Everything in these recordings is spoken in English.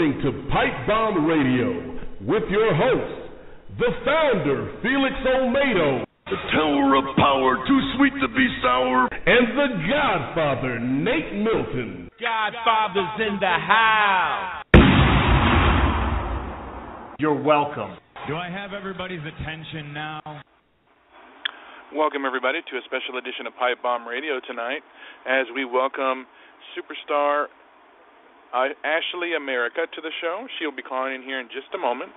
listening to Pipe Bomb Radio with your host, the founder, Felix Olmedo. The Tower of Power, too sweet to be sour. And the Godfather, Nate Milton. Godfather's in the house. You're welcome. Do I have everybody's attention now? Welcome, everybody, to a special edition of Pipe Bomb Radio tonight as we welcome superstar uh, Ashley America to the show. She'll be calling in here in just a moment.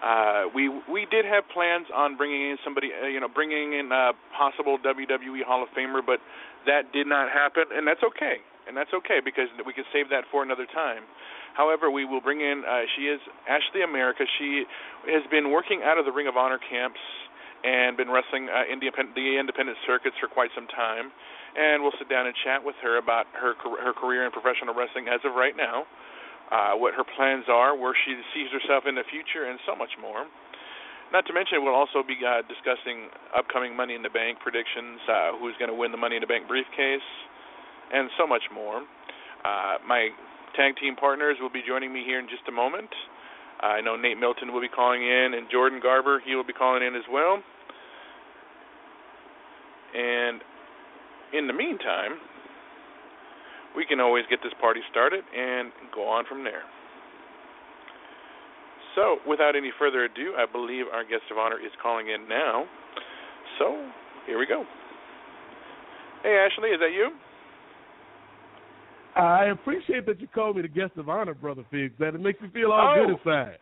Uh, we we did have plans on bringing in somebody, uh, you know, bringing in a possible WWE Hall of Famer, but that did not happen, and that's okay, and that's okay because we can save that for another time. However, we will bring in. Uh, she is Ashley America. She has been working out of the Ring of Honor camps and been wrestling uh, independent, the independent circuits for quite some time. And we'll sit down and chat with her about her her career in professional wrestling as of right now uh, what her plans are, where she sees herself in the future, and so much more. Not to mention, we'll also be uh, discussing upcoming Money in the Bank predictions, uh, who's going to win the Money in the Bank briefcase, and so much more. Uh, my tag team partners will be joining me here in just a moment. I know Nate Milton will be calling in, and Jordan Garber he will be calling in as well. And in the meantime, we can always get this party started and go on from there. So, without any further ado, I believe our guest of honor is calling in now. So, here we go. Hey, Ashley, is that you? I appreciate that you called me the guest of honor, brother Figs. That it makes me feel all oh. good inside.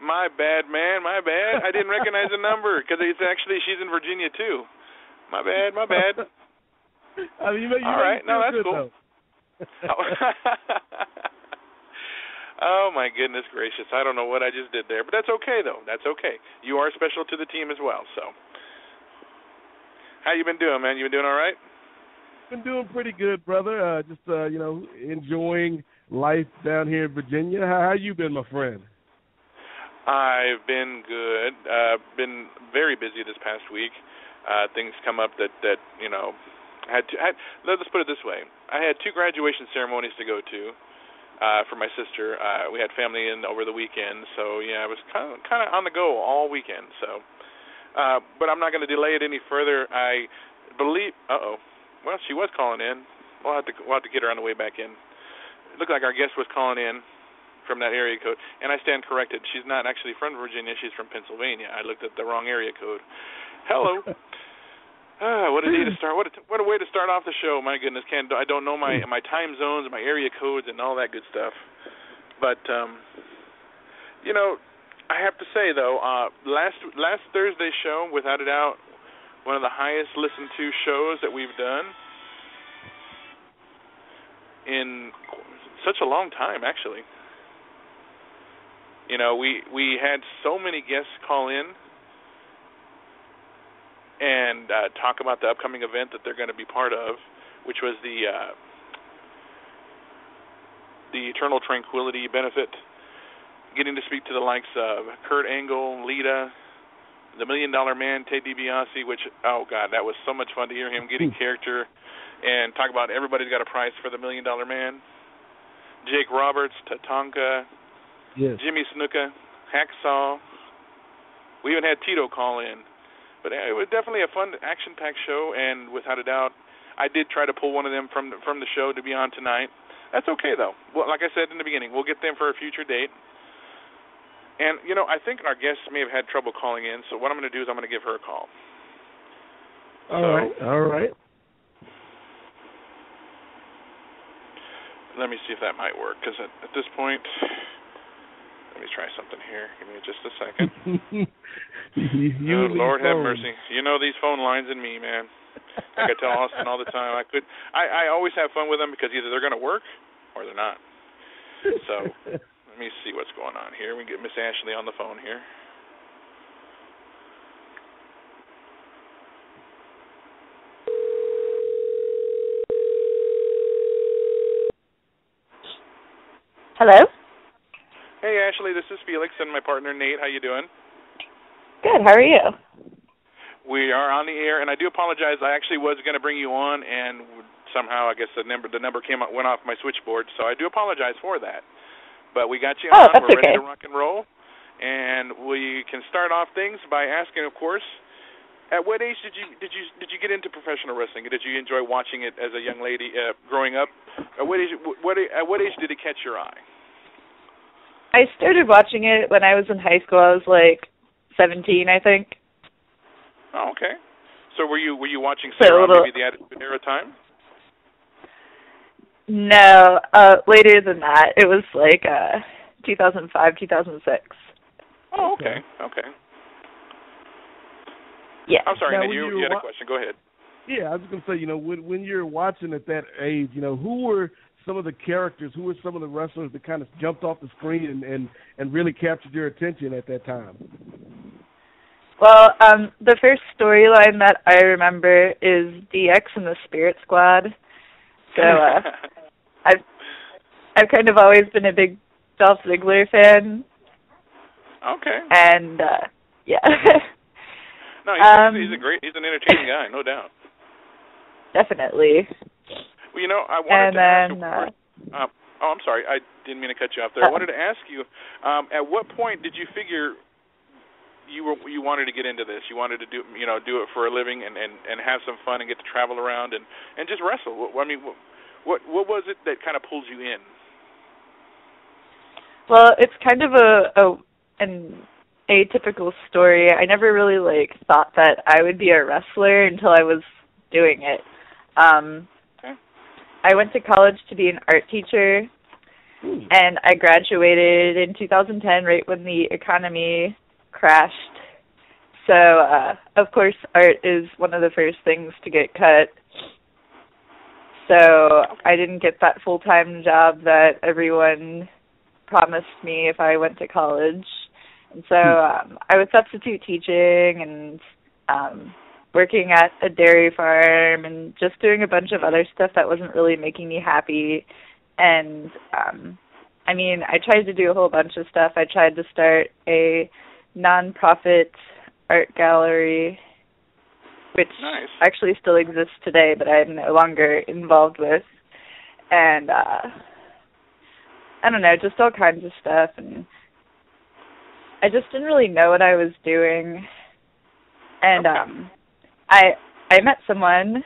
My bad, man. My bad. I didn't recognize the number because it's actually she's in Virginia too. My bad. My bad. I mean, you, you all right. No, that's good, cool. Oh my goodness gracious! I don't know what I just did there, but that's okay though. That's okay. You are special to the team as well. So, how you been doing, man? You been doing all right? Been doing pretty good, brother. Uh, just uh, you know, enjoying life down here in Virginia. How, how you been, my friend? I've been good. Uh, been very busy this past week. Uh, things come up that that you know had to. Had, let's put it this way: I had two graduation ceremonies to go to uh, for my sister. Uh, we had family in over the weekend, so yeah, I was kind of kind of on the go all weekend. So, uh, but I'm not going to delay it any further. I believe. Uh oh. Well, she was calling in. We'll have to we'll have to get her on the way back in. It looked like our guest was calling in from that area code, and I stand corrected. She's not actually from Virginia. She's from Pennsylvania. I looked at the wrong area code. Hello. Ah, what a day to start! What a what a way to start off the show! My goodness, can I don't know my my time zones, my area codes, and all that good stuff. But um, you know, I have to say though, uh, last last Thursday's show, without a doubt, one of the highest listened to shows that we've done in such a long time, actually. You know, we we had so many guests call in and uh, talk about the upcoming event that they're going to be part of, which was the uh, the Eternal Tranquility benefit. Getting to speak to the likes of Kurt Angle, Lita, the Million Dollar Man, Ted DiBiase, which oh god, that was so much fun to hear him getting character and talk about everybody's got a price for the Million Dollar Man. Jake Roberts, Tatanka, yes. Jimmy Snuka, Hacksaw. We even had Tito call in. But it was definitely a fun, action-packed show, and without a doubt, I did try to pull one of them from from the show to be on tonight. That's okay though. Well, like I said in the beginning, we'll get them for a future date. And you know, I think our guests may have had trouble calling in, so what I'm going to do is I'm going to give her a call. All so, right, all right. Let me see if that might work, because at, at this point, let me try something here. Give me just a second. you oh, Lord have mercy. You know these phone lines and me, man. Like I tell Austin all the time, I could. I I always have fun with them because either they're going to work or they're not. So let me see what's going on here. We get Miss Ashley on the phone here. Hello. Hey Ashley, this is Felix and my partner Nate. How you doing? Good. How are you? We are on the air, and I do apologize. I actually was going to bring you on, and somehow I guess the number the number came out, went off my switchboard, so I do apologize for that. but we got you Oh, on. that's We're ready to rock and roll, and we can start off things by asking, of course, at what age did you did you did you get into professional wrestling? Did you enjoy watching it as a young lady uh, growing up? At what age? What at what age did it catch your eye? I started watching it when I was in high school. I was like 17, I think. Oh, okay. So were you were you watching So say around little- maybe the Attitude Era time? No, uh later than that. It was like uh 2005, 2006. Oh, okay, okay. Yeah. I'm sorry, Now, Nate, you, you you had a question. Go ahead. Yeah, I was gonna say, you know, when when you're watching at that age, you know, who were some of the characters, who were some of the wrestlers that kind of jumped off the screen and and, and really captured your attention at that time? Well, um the first storyline that I remember is DX and the Spirit Squad. So uh I've I've kind of always been a big Dolph Ziggler fan okay. and uh yeah. No, he's, Um, he's a great. He's an entertaining guy, no doubt. Definitely. Well, you know, I wanted And to ask. then of uh um, oh, I'm sorry. I didn't mean to cut you off there. I Uh, wanted to ask you, um, at what point did you figure you were you wanted to get into this? You wanted to do you know do it for a living and and and have some fun and get to travel around and and just wrestle. I mean, what what, what was it that kind of pulled you in? Well, it's kind of a, a an atypical story. I never really like thought that I would be a wrestler until I was doing it. Um. I went to college to be an art teacher Hmm. and I graduated in 2010 right when the economy crashed. So, uh of course art is one of the first things to get cut. So, I didn't get that full-time job that everyone promised me if I went to college. And so um I was substitute teaching and um working at a dairy farm and just doing a bunch of other stuff that wasn't really making me happy and um I mean, I tried to do a whole bunch of stuff. I tried to start a non-profit art gallery which Nice. actually still exists today but I'm no longer involved with. And uh I don't know, just all kinds of stuff and I just didn't really know what I was doing. And Okay. um I I met someone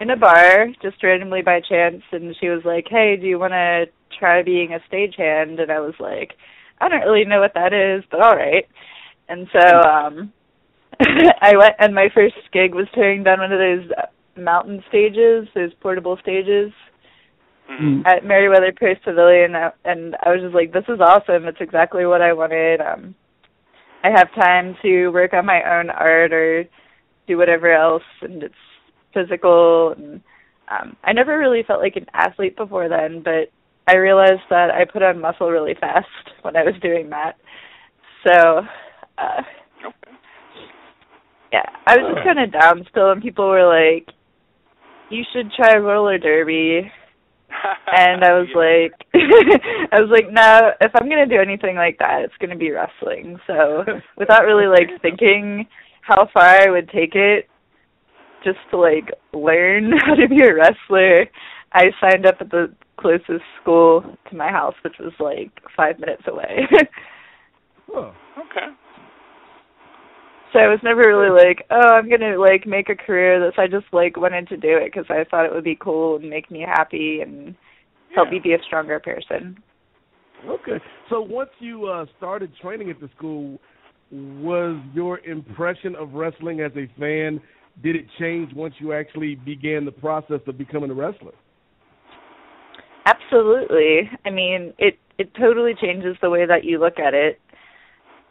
in a bar just randomly by chance and she was like, "Hey, do you want to try being a stagehand?" And I was like, "I don't really know what that is, but all right." And so um I went and my first gig was tearing down one of those mountain stages, those portable stages Mhm. at Merriweather Post Pavilion, and I was just like, "This is awesome! It's exactly what I wanted." Um, I have time to work on my own art or do whatever else, and it's physical. And um, I never really felt like an athlete before then, but I realized that I put on muscle really fast when I was doing that. So, uh, Okay. yeah, I was just kind of down still, and people were like, "You should try roller derby." And I was like, I was like, no, if I'm gonna do anything like that, it's gonna be wrestling. So without really like thinking how far I would take it, just to like learn how to be a wrestler, I signed up at the closest school to my house, which was like five minutes away. Oh, okay. So I was never really like, oh, I'm gonna like make a career of this. I just like wanted to do it because I thought it would be cool and make me happy and help Yeah. me be a stronger person. okay. So once you uh, started training at the school, was your impression of wrestling as a fan did it change once you actually began the process of becoming a wrestler? Absolutely. I mean, it it totally changes the way that you look at it.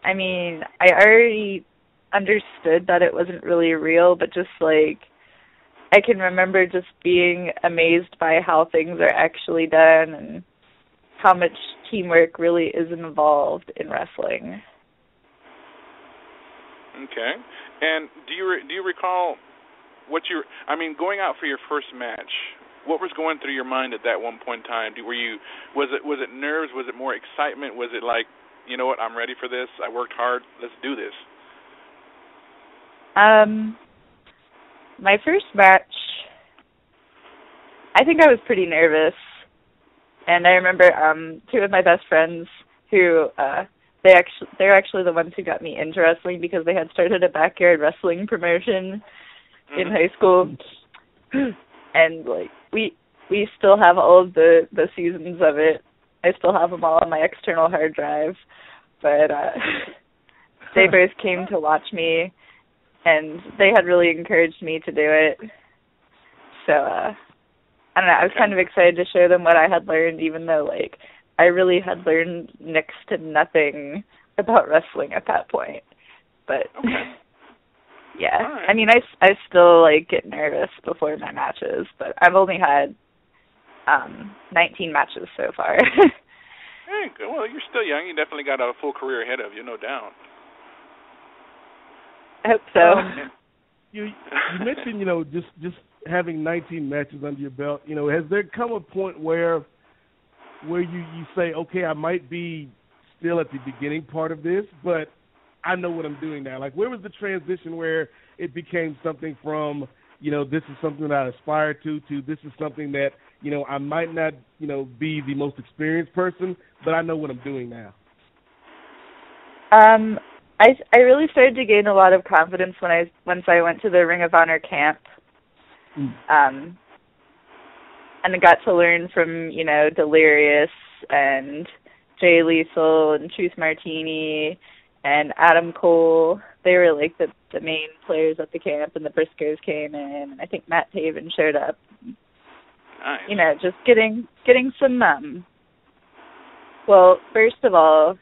I mean, I already understood that it wasn't really real, but just like I can remember just being amazed by how things are actually done and how much teamwork really is involved in wrestling. Okay. And do you re- do you recall what you? I mean, going out for your first match. What was going through your mind at that one point in time? Do, were you was it was it nerves? Was it more excitement? Was it like, you know what, I'm ready for this. I worked hard. Let's do this. Um my first match I think I was pretty nervous. and I remember um two of my best friends who uh they actually they're actually the ones who got me into wrestling because they had started a backyard wrestling promotion mm-hmm. in high school. And like we we still have all of the the seasons of it. I still have them all on my external hard drive. But uh they both came to watch me and they had really encouraged me to do it so uh i don't know i was kind of excited to show them what i had learned even though like I really had learned next to nothing about wrestling at that point. But okay. yeah, right. I mean, I I still like get nervous before my matches, but I've only had um 19 matches so far. hey, well, you're still young. You definitely got a full career ahead of you, no doubt. I hope so. Um, you you mentioned, you know, just just having 19 matches under your belt. You know, has there come a point where where you you say, okay, I might be still at the beginning part of this, but I know what I'm doing now. Like, where was the transition where it became something from, you know, this is something that I aspire to, to this is something that, you know, I might not, you know, be the most experienced person, but I know what I'm doing now. Um, I I really started to gain a lot of confidence when I once I went to the Ring of Honor camp. Mm. Um, and I got to learn from you know Delirious and Jay Lethal and Truth Martini and Adam Cole. They were like the the main players at the camp, and the Briscoes came in. And I think Matt Taven showed up. Nice. You know, just getting getting some. um Well, first of all,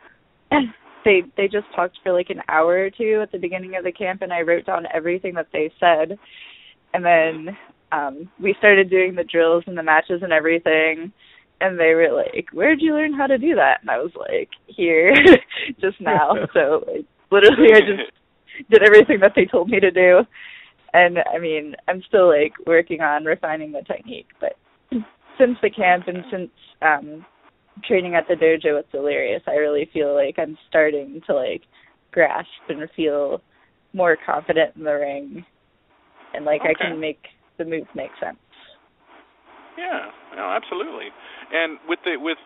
they they just talked for like an hour or two at the beginning of the camp, and I wrote down everything that they said. And then um we started doing the drills and the matches and everything and they were like where'd you learn how to do that? And i was like here just now. So like literally i just did everything that they told me to do. And i mean i'm still like working on refining the technique but since the camp and since um training at the dojo with delirious i really feel like i'm starting to like grasp and feel more confident in the ring and like okay. i can make the move make sense. Yeah, no, absolutely. And with the with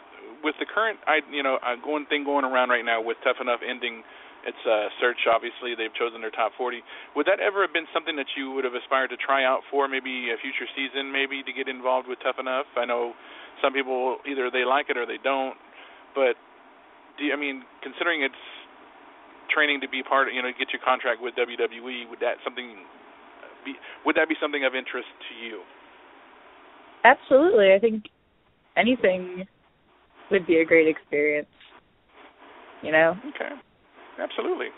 with the current, I you know, uh, going thing going around right now with Tough Enough ending its uh, search. Obviously, they've chosen their top 40. Would that ever have been something that you would have aspired to try out for, maybe a future season, maybe to get involved with Tough Enough? I know some people either they like it or they don't, but do you, I mean, considering it's training to be part, of, you know, get your contract with WWE, would that something be would that be something of interest to you? Absolutely. I think anything would be a great experience. You know. Okay. Absolutely.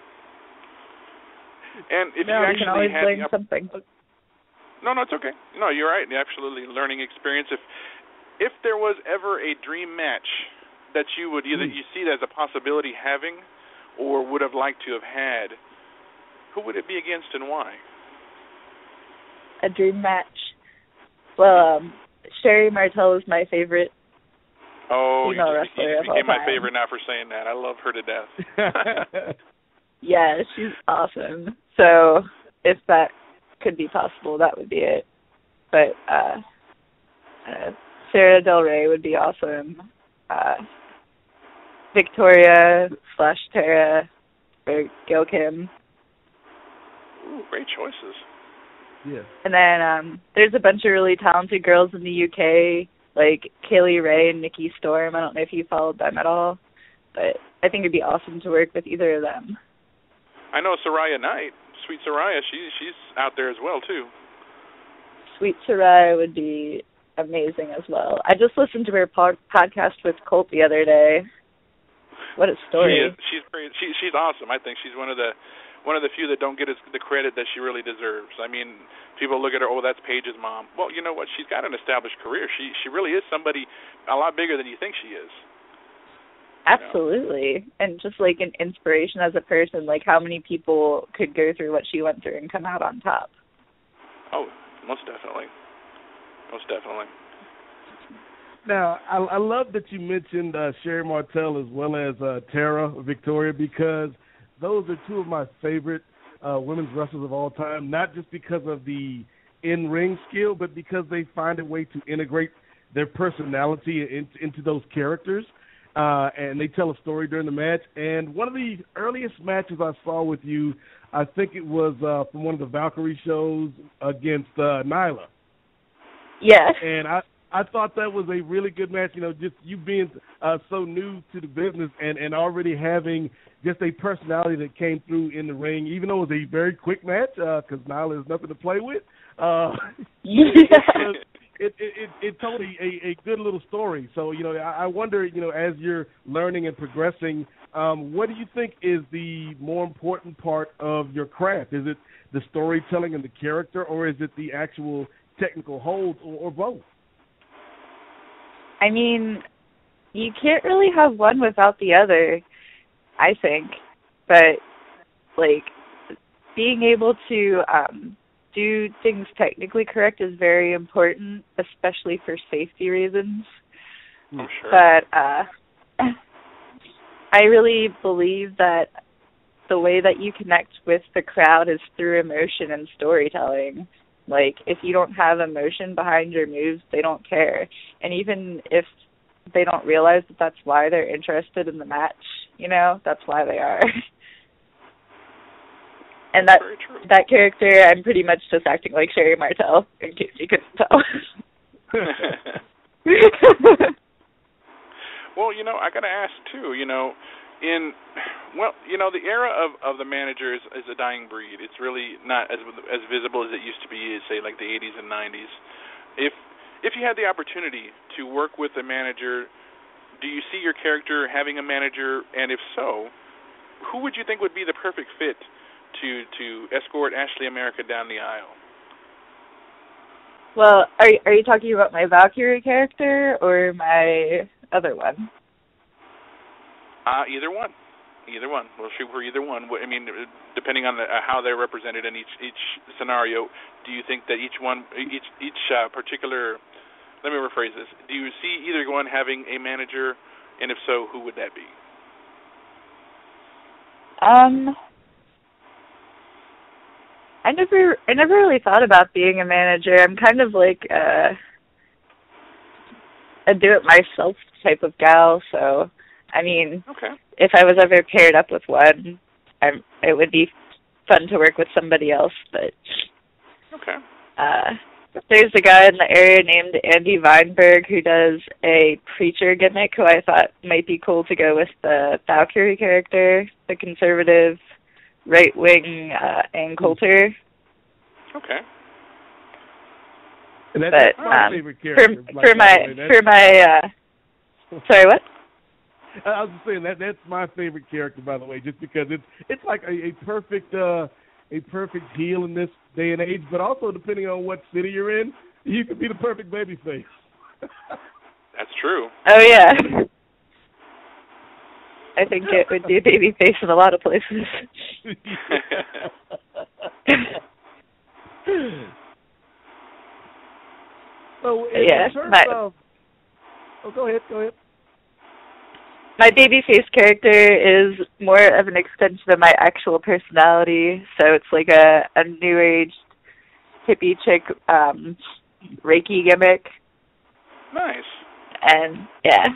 And if no, you actually can always had learn something. No, no, it's okay. No, you're right. Absolutely, learning experience. If if there was ever a dream match that you would either mm. you see it as a possibility having, or would have liked to have had, who would it be against and why? a dream match. Well, um, Sherri Martel is my favorite oh, female you, wrestler you of all became my time. favorite now for saying that. I love her to death. yeah, she's awesome. So if that could be possible, that would be it. But uh, uh Sara Del Rey would be awesome. Uh Victoria slash Tara or Gail Kim. Ooh, great choices. Yeah. And then um there's a bunch of really talented girls in the UK, like Kay Lee Ray and Nikki Storm. I don't know if you followed them at all, but I think it'd be awesome to work with either of them. I know Saraya Knight, Sweet Saraya. She she's out there as well too. Sweet Saraya would be amazing as well. I just listened to her po- podcast with Colt the other day. What a story! She is, she's. She she's awesome. I think she's one of the one of the few that don't get the credit that she really deserves. I mean, people look at her, oh, that's Paige's mom. Well, you know what? She's got an established career. She she really is somebody a lot bigger than you think she is. Absolutely. Know? And just like an inspiration as a person, like how many people could go through what she went through and come out on top. Oh, most definitely. Most definitely. Now, I, I love that you mentioned uh, Sherri Martel as well as uh, Tara Victoria because those are two of my favorite uh, women's wrestlers of all time. Not just because of the in-ring skill, but because they find a way to integrate their personality in, into those characters, uh, and they tell a story during the match. And one of the earliest matches I saw with you, I think it was uh, from one of the Valkyrie shows against uh, Nyla. Yes. And I I thought that was a really good match. You know, just you being uh, so new to the business and and already having just a personality that came through in the ring, even though it was a very quick match because uh, Nyla is nothing to play with. Uh, yeah. it, it, it, it told a, a good little story. So you know, I, I wonder, you know, as you're learning and progressing, um, what do you think is the more important part of your craft? Is it the storytelling and the character, or is it the actual technical holds, or, or both? I mean, you can't really have one without the other, I think. But like being able to um do things technically correct is very important, especially for safety reasons. I'm sure. But uh I really believe that the way that you connect with the crowd is through emotion and storytelling. Like if you don't have emotion behind your moves, they don't care. And even if they don't realize that that's why they're interested in the match, you know, that's why they are. and that that character, I'm pretty much just acting like Sherri Martel, in case you couldn't tell. well, you know, I got to ask too. You know, in well, you know, the era of of the managers is a dying breed. It's really not as as visible as it used to be, say like the 80s and 90s. If if you had the opportunity to work with a manager, do you see your character having a manager? And if so, who would you think would be the perfect fit to to escort Ashley America down the aisle? Well, are are you talking about my Valkyrie character or my other one? Uh, either one. Either one. We'll shoot for either one. I mean, depending on the, uh, how they're represented in each each scenario, do you think that each one, each each uh, particular, let me rephrase this. Do you see either one having a manager, and if so, who would that be? Um, I never, I never really thought about being a manager. I'm kind of like uh, a do-it-myself type of gal, so I mean, okay. if I was ever paired up with one, I'm, it would be fun to work with somebody else. But okay, uh, there's a guy in the area named Andy Weinberg who does a preacher gimmick who I thought might be cool to go with the Valkyrie character, the conservative right wing uh, Ann Coulter. Okay. And that's, but my um, favorite character. for for my for my uh sorry what I was just saying that that's my favorite character, by the way, just because it's it's like a, a perfect uh a perfect heel in this day and age, but also depending on what city you're in, you could be the perfect baby face. that's true. Oh yeah. I think it would be a baby face in a lot of places. so in, Yeah, in terms but- of Oh go ahead, go ahead. My babyface character is more of an extension of my actual personality. So it's like a, a new age hippie chick um Reiki gimmick. Nice. And yeah.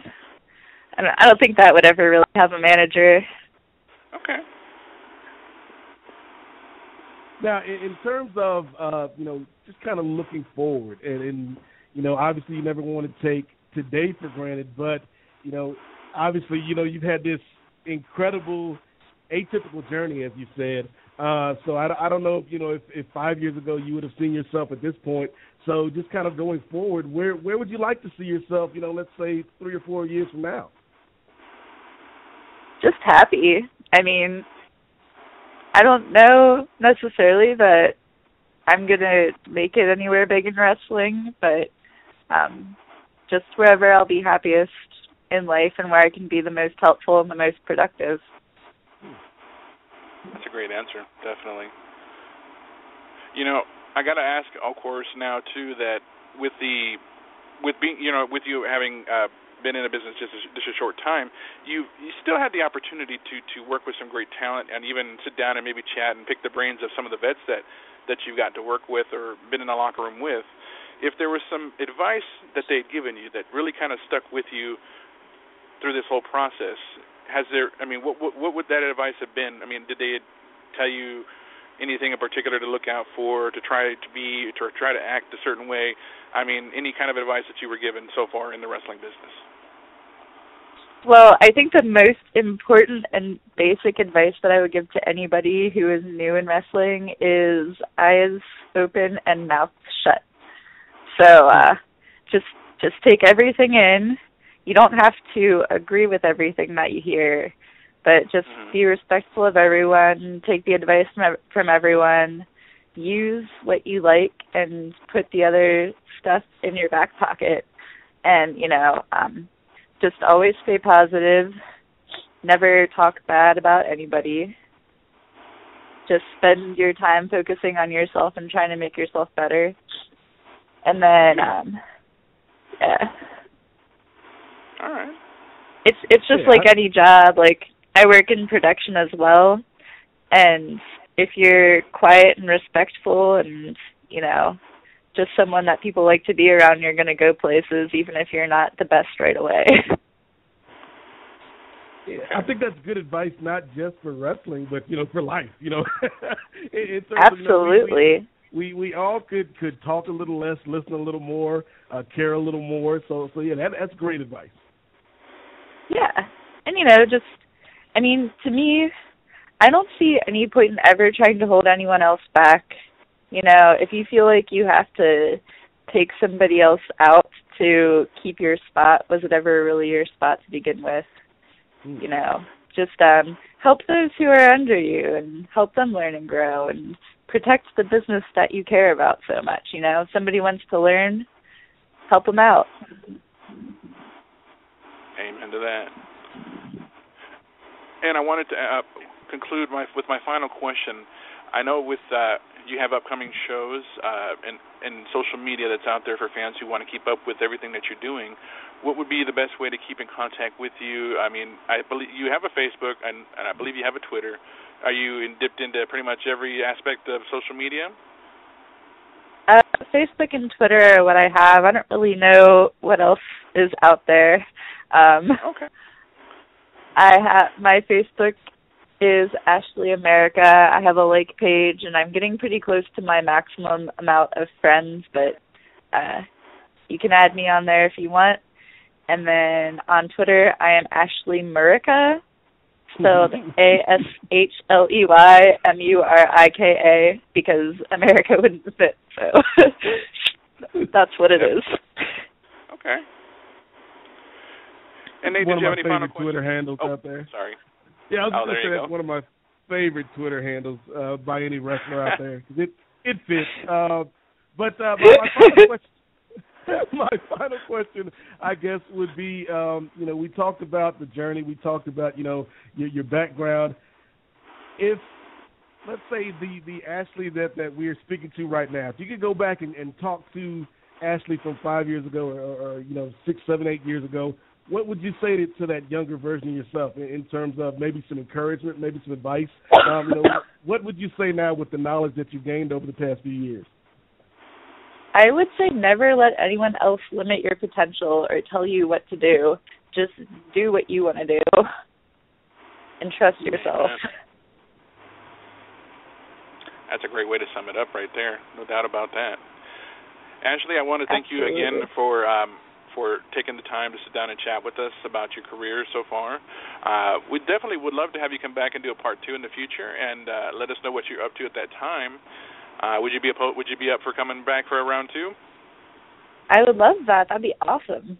I don't, I don't think that would ever really have a manager. Okay. Now, in, in terms of uh, you know, just kind of looking forward, and, and you know, obviously you never want to take today for granted, but you know, obviously, you know, you've had this incredible, atypical journey, as you said. Uh, so I, I don't know if you know if, if five years ago you would have seen yourself at this point. So just kind of going forward, where where would you like to see yourself? You know, let's say three or four years from now. Just happy. I mean, I don't know necessarily that I'm gonna make it anywhere big in wrestling, but um just wherever I'll be happiest in life and where I can be the most helpful and the most productive. That's a great answer, definitely. You know, I got to ask, of course, now too that with the with being, you know, with you having uh, been in a business just a, just a short time, you you still had the opportunity to to work with some great talent and even sit down and maybe chat and pick the brains of some of the vets that that you've got to work with or been in the locker room with. if there was some advice that they had given you that really kind of stuck with you through this whole process, has there? I mean, what what, what would that advice have been? I mean, did they tell you anything in particular to look out for, to try to be, to try to act a certain way? I mean, any kind of advice that you were given so far in the wrestling business? Well, I think the most important and basic advice that I would give to anybody who is new in wrestling is eyes open and mouth shut. So, uh just just take everything in. You don't have to agree with everything that you hear, but just Mhm. be respectful of everyone, take the advice from from everyone, use what you like and put the other stuff in your back pocket. And, you know, um just always stay positive. Never talk bad about anybody. Just spend your time focusing on yourself and trying to make yourself better. And then um yeah. All right. It's it's just Yeah, like any job. Like I work in production as well and if you're quiet and respectful and, you know, just someone that people like to be around, you're going to go places even if you're not the best right away. I think that's good advice, not just for wrestling, but you know, for life. You know, in, in terms of, you know, we- Absolutely. we, we we all could could talk a little less, listen a little more, uh, care a little more. So so yeah, that that's great advice. Yeah. And you know, just I mean, to me, I don't see any point in ever trying to hold anyone else back. You know, if you feel like you have to take somebody else out to keep your spot, was it ever really your spot to begin with? You know, just um help those who are under you and help them learn and grow and protect the business that you care about so much, you know. If somebody wants to learn, help them out. Amen to that. And I wanted to uh, conclude my with my final question. I know with uh, you have upcoming shows uh, and and social media that's out there for fans who want to keep up with everything that you're doing. What would be the best way to keep in contact with you? I mean, I believe you have a Facebook and, and I believe you have a Twitter. Are you in, dipped into pretty much every aspect of social media? Uh, Facebook and Twitter are what I have. I don't really know what else is out there. Um, Okay. I have my Facebook is Ashley America. I have a like page, and I'm getting pretty close to my maximum amount of friends. But uh, you can add me on there if you want. And then on Twitter, I am Ashley Murika, spelled A S H L E Y M U R I K A because America wouldn't fit. So that's what it is. Okay. And Nate, one of have my any final favorite Twitter handles Oh, out there. Sorry. Yeah, I was Oh, just gonna say that's one of my favorite Twitter handles uh, by any wrestler out there 'cause it it fits. Uh, but uh, my, my final question. my final question, I guess, would be, um, you know, we talked about the journey, we talked about, you know, your, your background. If, let's say, the the Ashley that that we're speaking to right now, if you could go back and, and talk to Ashley from five years ago, or, or you know, six, seven, eight years ago, what would you say to, to that younger version of yourself in, in terms of maybe some encouragement, maybe some advice? Um, you know, what would you say now with the knowledge that you gained over the past few years? I would say never let anyone else limit your potential or tell you what to do. Just do what you want to do and trust yourself. That's a great way to sum it up right there. No doubt about that. Ashley, I want to thank you again for um, for taking the time to sit down and chat with us about your career so far. Uh, we definitely would love to have you come back and do a part two in the future and uh, let us know what you're up to at that time. Uh, would you be oppo- would you be up for coming back for a round two? I would love that. That'd be awesome.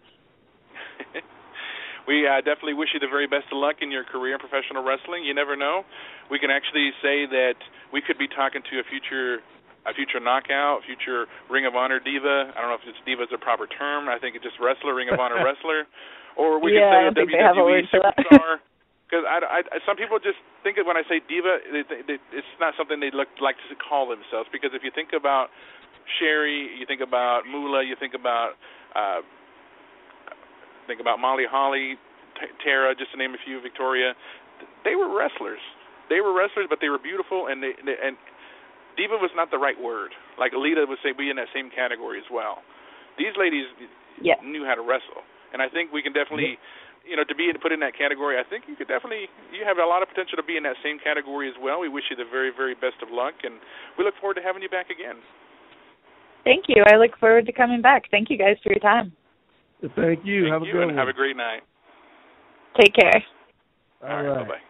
we uh, definitely wish you the very best of luck in your career in professional wrestling. You never know. We can actually say that we could be talking to a future a future knockout, future Ring of Honor diva. I don't know if it's diva is a proper term. I think it's just wrestler, Ring of Honor wrestler, or we Yeah, could say a think they have a WWE word for that. superstar. Because I, I, some people just think that when I say diva, they, they, they, it's not something they look like to call themselves. Because if you think about Sherri, you think about Moolah, you think about uh, think about Molly Holly, T- Tara, just to name a few, Victoria. They were wrestlers. They were wrestlers, but they were beautiful, and they, they and diva was not the right word. like Alita would say, be in that same category as well. These ladies Yeah. knew how to wrestle, and I think we can definitely, you know, to be in put in that category. I think you could definitely you have a lot of potential to be in that same category as well. We wish you the very very best of luck, and we look forward to having you back again. Thank you. I look forward to coming back. Thank you guys for your time. Thank you. Thank have a good one. have a great night. Take care. All All right, right. bye bye.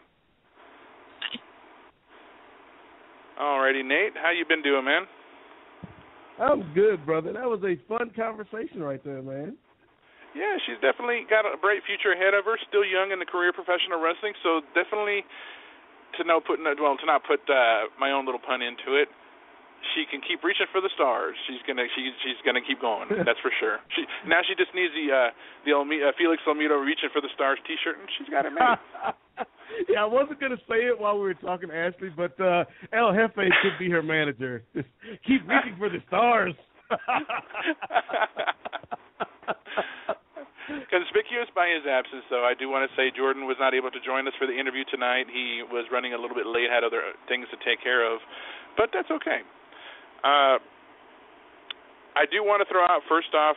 Alrighty, Nate, how you been doing, man? I'm good, brother. That was a fun conversation right there, man. Yeah, she's definitely got a bright future ahead of her. Still young in the career of professional wrestling, so definitely to know put well to not put uh, my own little pun into it. She can keep reaching for the stars. She's gonna she she's gonna keep going. That's for sure. She now she just needs the uh, the Olmi- uh, Felix Olmedo reaching for the stars T-shirt, and she's got it made. yeah, I wasn't gonna say it while we were talking to Ashley, but uh El Jefe could be her manager. Just keep reaching for the stars. Conspicuous by his absence, though, I do want to say Jordan was not able to join us for the interview tonight. He was running a little bit late, had other things to take care of, but that's okay. Uh, I do want to throw out first off,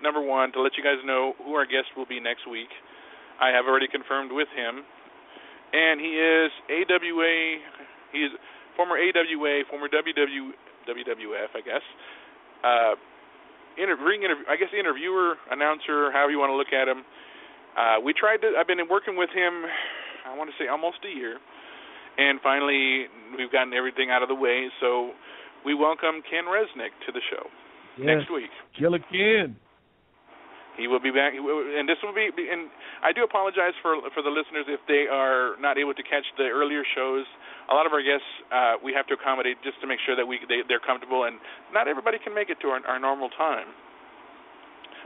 number one, to let you guys know who our guest will be next week. I have already confirmed with him, and he is AWA. He's former AWA, former WW, WWF, I guess. Uh, inter- ring interview, I guess interviewer, announcer, however you want to look at him. Uh, we tried to. I've been working with him. I want to say almost a year, and finally we've gotten everything out of the way. So we welcome Ken Resnick to the show yes. next week. Killer Ken. He will be back, and this will be. And I do apologize for for the listeners if they are not able to catch the earlier shows. A lot of our guests uh, we have to accommodate just to make sure that we they, they're comfortable, and not everybody can make it to our, our normal time.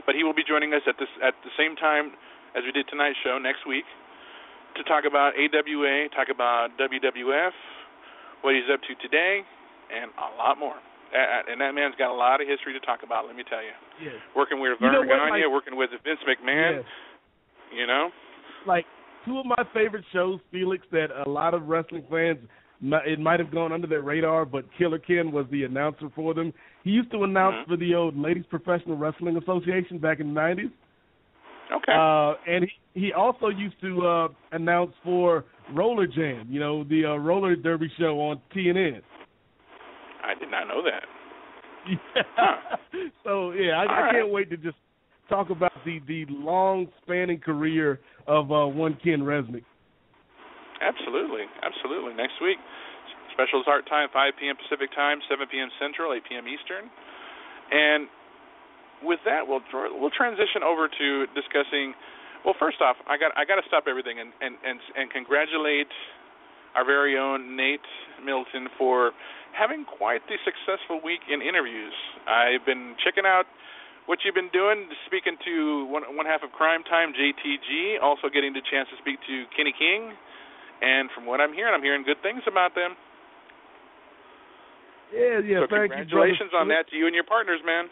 But he will be joining us at this at the same time as we did tonight's show next week to talk about AWA, talk about WWF, what he's up to today, and a lot more. Uh, And that man's got a lot of history to talk about. Let me tell you. Yes. Working with You know Verne Gagne, like- working with Vince McMahon. Yes. You know. Like two of my favorite shows, Felix, that a lot of wrestling fans it might have gone under their radar, but Killer Ken was the announcer for them. He used to announce Mhm. for the old Ladies Professional Wrestling Association back in the nineties. Okay. Uh, and he, he also used to uh, announce for Roller Jam, you know, the uh, roller derby show on TNN. I did not know that. Yeah. so yeah, I, I right. can't wait to just talk about the the long spanning career of uh, one Ken Resnick. Absolutely, absolutely. Next week, special start time 5 p.m. Pacific time, 7 p.m. Central, 8 p.m. Eastern. And with that, we'll we'll transition over to discussing. Well, first off, I got I got to stop everything and and and and congratulate our very own Nate Milton for having quite the successful week in interviews. I've been checking out what you've been doing, speaking to one one half of Crime Time, JTG, also getting the chance to speak to Kenny King, and from what I'm hearing, I'm hearing good things about them. Yeah, yeah. so thank congratulations you, on that to you and your partners, man.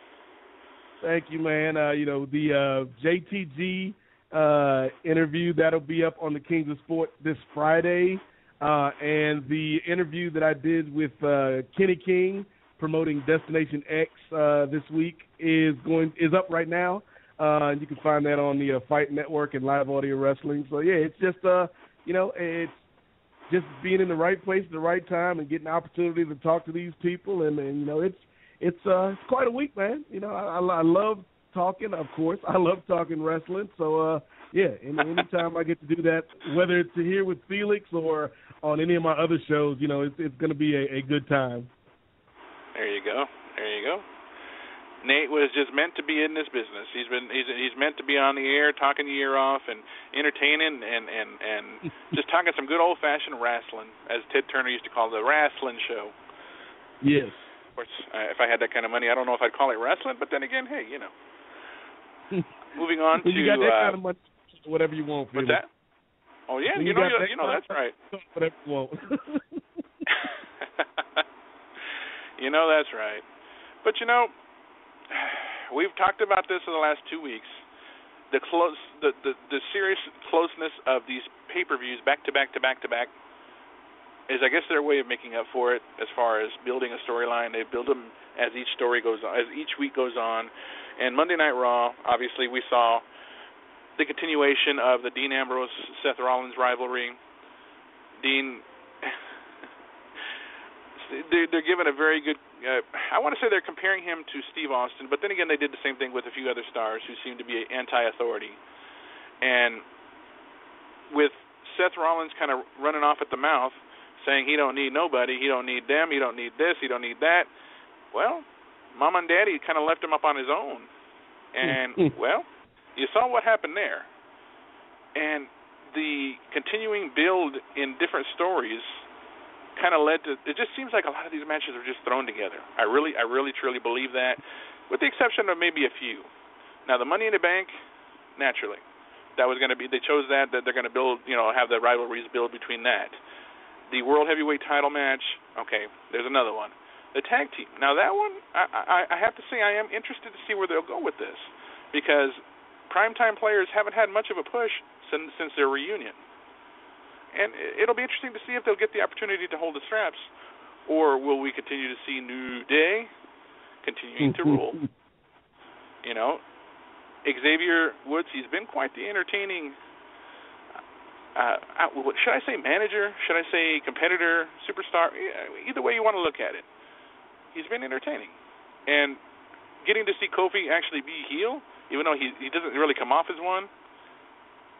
Thank you, man. Uh, you know the uh, JTG uh, interview that'll be up on the Kings of Sport this Friday, uh, and the interview that I did with uh, Kenny King promoting Destination X uh, this week is going is up right now. Uh, you can find that on the uh, Fight Network and Live Audio Wrestling. So yeah, it's just uh, you know, it's just being in the right place at the right time and getting the opportunity to talk to these people, and, and you know, it's it's uh, it's quite a week, man. You know, I, I, love talking, of course. I love talking wrestling. So uh, yeah, any anytime I get to do that, whether it's here with Felix or on any of my other shows, you know, it's it's going to be a, a good time. There you go. There you go. Nate was just meant to be in this business. He's been he's he's meant to be on the air, talking the ear off, and entertaining, and and and just talking some good old fashioned wrestling, as Ted Turner used to call the wrestling show. Yes. Of course, uh, if I had that kind of money, I don't know if I'd call it wrestling, but then again, hey, you know. Moving on to you got that uh, kind of money, whatever you want. what's that? Oh yeah, you you know you, you know that's right. Whatever you want. you know that's right. But you know, we've talked about this in the last two weeks. The close, the the, the serious closeness of these pay-per-views back to back to back to back. is I guess their way of making up for it as far as building a storyline. They build them as each story goes on, as each week goes on. And Monday Night Raw, obviously, we saw the continuation of the Dean Ambrose Seth Rollins rivalry. Dean, they're, they're given a very good. Uh, I want to say they're comparing him to Steve Austin, but then again, they did the same thing with a few other stars who seem to be anti-authority. And with Seth Rollins kind of running off at the mouth, saying he don't need nobody, he don't need them, he don't need this, he don't need that. Well, Mom and Daddy kind of left him up on his own, and well, you saw what happened there. And the continuing build in different stories kind of led to. It just seems like a lot of these matches are just thrown together. I really, I really, truly believe that, with the exception of maybe a few. Now, the Money in the Bank, naturally, that was going to be. They chose that that they're going to build, you know, have the rivalries build between that the World Heavyweight Title match. Okay, there's another one. The tag team. Now that one, I, I, I have to say, I am interested to see where they'll go with this, because primetime players haven't had much of a push since since their reunion, and it'll be interesting to see if they'll get the opportunity to hold the straps, or will we continue to see New Day continuing to rule? You know, Xavier Woods, he's been quite the entertaining uh, should I say manager? Should I say competitor, superstar? Either way you want to look at it, he's been entertaining, and getting to see Kofi actually be heel, even though he he doesn't really come off as one,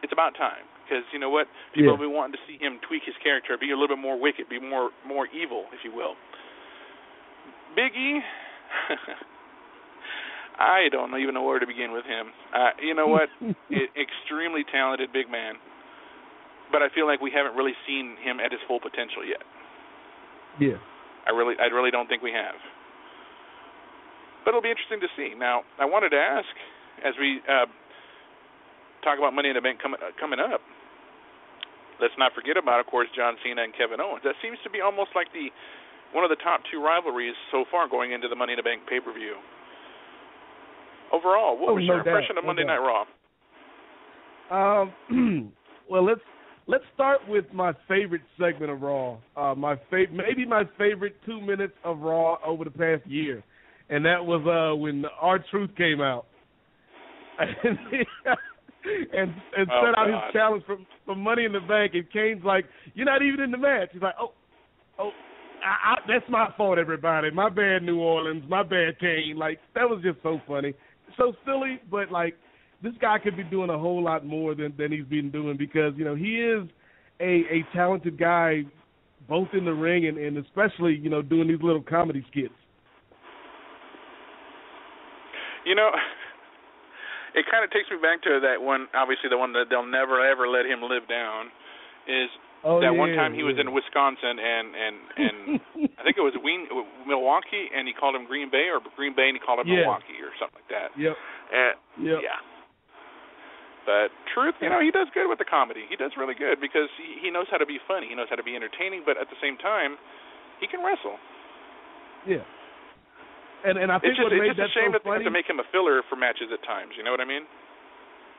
it's about time because you know what people yeah. have been wanting to see him tweak his character, be a little bit more wicked, be more more evil, if you will. Big E. I don't even know where to begin with him. Uh, you know what? it, extremely talented big man but I feel like we haven't really seen him at his full potential yet. Yeah. I really I really don't think we have. But it'll be interesting to see. Now, I wanted to ask as we uh, talk about Money in the Bank coming uh, coming up. Let's not forget about, of course, John Cena and Kevin Owens. That seems to be almost like the one of the top two rivalries so far going into the Money in the Bank pay per view. Overall, what oh, was no your impression doubt, of Monday no Night Raw? Um, well, let's let's start with my favorite segment of Raw. Uh, my fav- maybe my favorite two minutes of Raw over the past year, and that was uh, when R-Truth came out and and, and oh, set out God. his challenge for for Money in the Bank. And Kane's like, "You're not even in the match." He's like, "Oh, oh." I, I, that's my fault, everybody. My bad, New Orleans. My bad, Kane. Like that was just so funny, so silly, but like this guy could be doing a whole lot more than than he's been doing because you know he is a a talented guy, both in the ring and and especially you know doing these little comedy skits. You know, it kind of takes me back to that one. Obviously, the one that they'll never ever let him live down is oh, that yeah, one time he was in Wisconsin and and and I think it was Wien, Milwaukee and he called him Green Bay or Green Bay and he called him Yeah. Milwaukee or something like that. Yep. Uh, Yep. Yeah. But truth, you know, he does good with the comedy. He does really good because he he knows how to be funny. He knows how to be entertaining, but at the same time, he can wrestle. Yeah. And and I think It's just what it's made just a that shame so that they funny. have to make him a filler for matches at times. You know what I mean?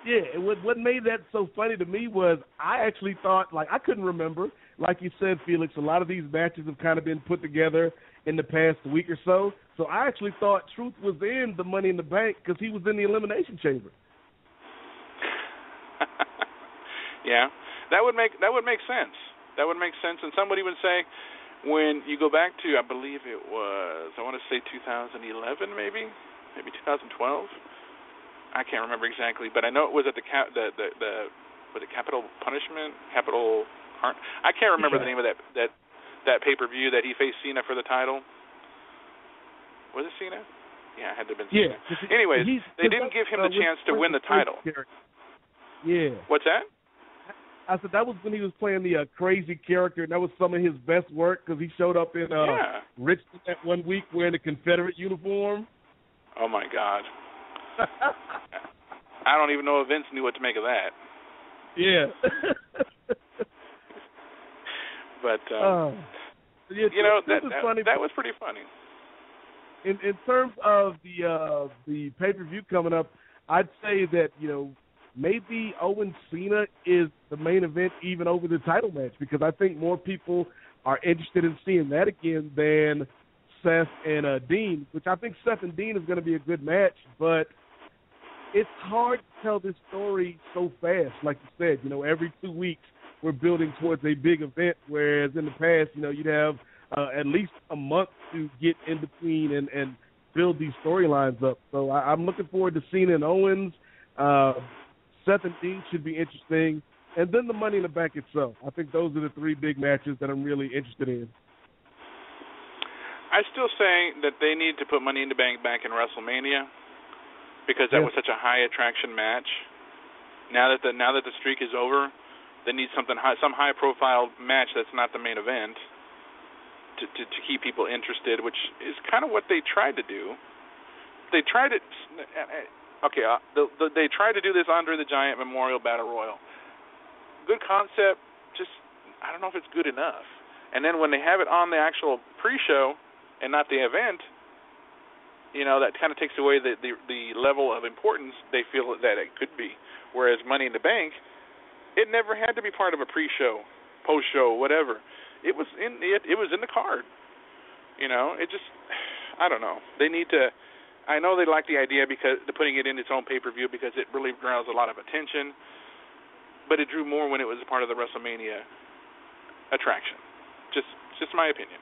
Yeah, and what what made that so funny to me was I actually thought like I couldn't remember, like you said, Felix. A lot of these matches have kind of been put together in the past week or so. So I actually thought Truth was in the Money in the Bank because he was in the Elimination Chamber. yeah, that would make that would make sense. That would make sense. And somebody would say, when you go back to, I believe it was, I want to say 2011, maybe, maybe 2012. I can't remember exactly, but I know it was at the cap, the the, the was it Capital Punishment, Capital. I can't remember the name of that that that pay per view that he faced Cena for the title. Was it Cena? Yeah, it had to have been Yeah. Cena. he- Anyways, they didn't give him the chance to win the title. Yeah. What's that? I said that was when he was playing the uh, crazy character, and that was some of his best work because he showed up in uh, yeah. Richmond that one week wearing a Confederate uniform. Oh my God. I don't even know if Vince knew what to make of that. yeah. But um, uh, yeah, you know this that is that, funny. that was pretty funny. in in terms of the uh the pay per view coming up, I'd say that you know maybe Owen Cena is the main event even over the title match because I think more people are interested in seeing that again than Seth and uh, Dean, which I think Seth and Dean is going to be a good match, but it's hard to tell this story so fast. Like you said, you know, every two weeks we're building towards a big event, whereas in the past, you know, you'd have uh, at least a month to get in between and and build these storylines up. So I, I'm looking forward to Cena and Owens. Uh, Seth and Dean should be interesting, and then the Money in the Bank itself. I think those are the three big matches that I'm really interested in. I still say that they need to put Money in the Bank back in WrestleMania because that Yeah. was such a high attraction match. Now that the now that the streak is over, they need something high, some high profile match that's not the main event to to, to keep people interested, which is kind of what they tried to do. They tried it. Okay, uh, the, the, they tried to do this Andre the Giant Memorial Battle Royal. Good concept, just I don't know if it's good enough. And then when they have it on the actual pre-show and not the event, you know that kind of takes away the, the the level of importance they feel that it could be. Whereas Money in the Bank, it never had to be part of a pre-show, post-show, whatever. It was in it. It was in the card. You know, it just I don't know. They need to. I know they like the idea because they're putting it in its own pay-per-view because it really draws a lot of attention. But it drew more when it was a part of the WrestleMania attraction. Just just my opinion.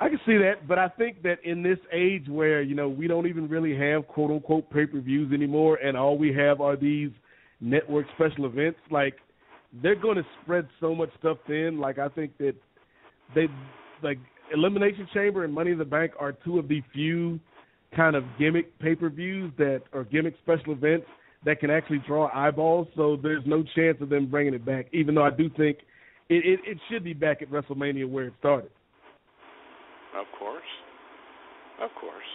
I can see that, but I think that in this age where you know we don't even really have quote unquote pay per views anymore, and all we have are these network special events, like they're going to spread so much stuff thin. Like I think that they like Elimination Chamber and Money in the Bank are two of the few kind of gimmick pay per views that or gimmick special events that can actually draw eyeballs. So there's no chance of them bringing it back, even though I do think it, it, it should be back at WrestleMania where it started. Of course, of course.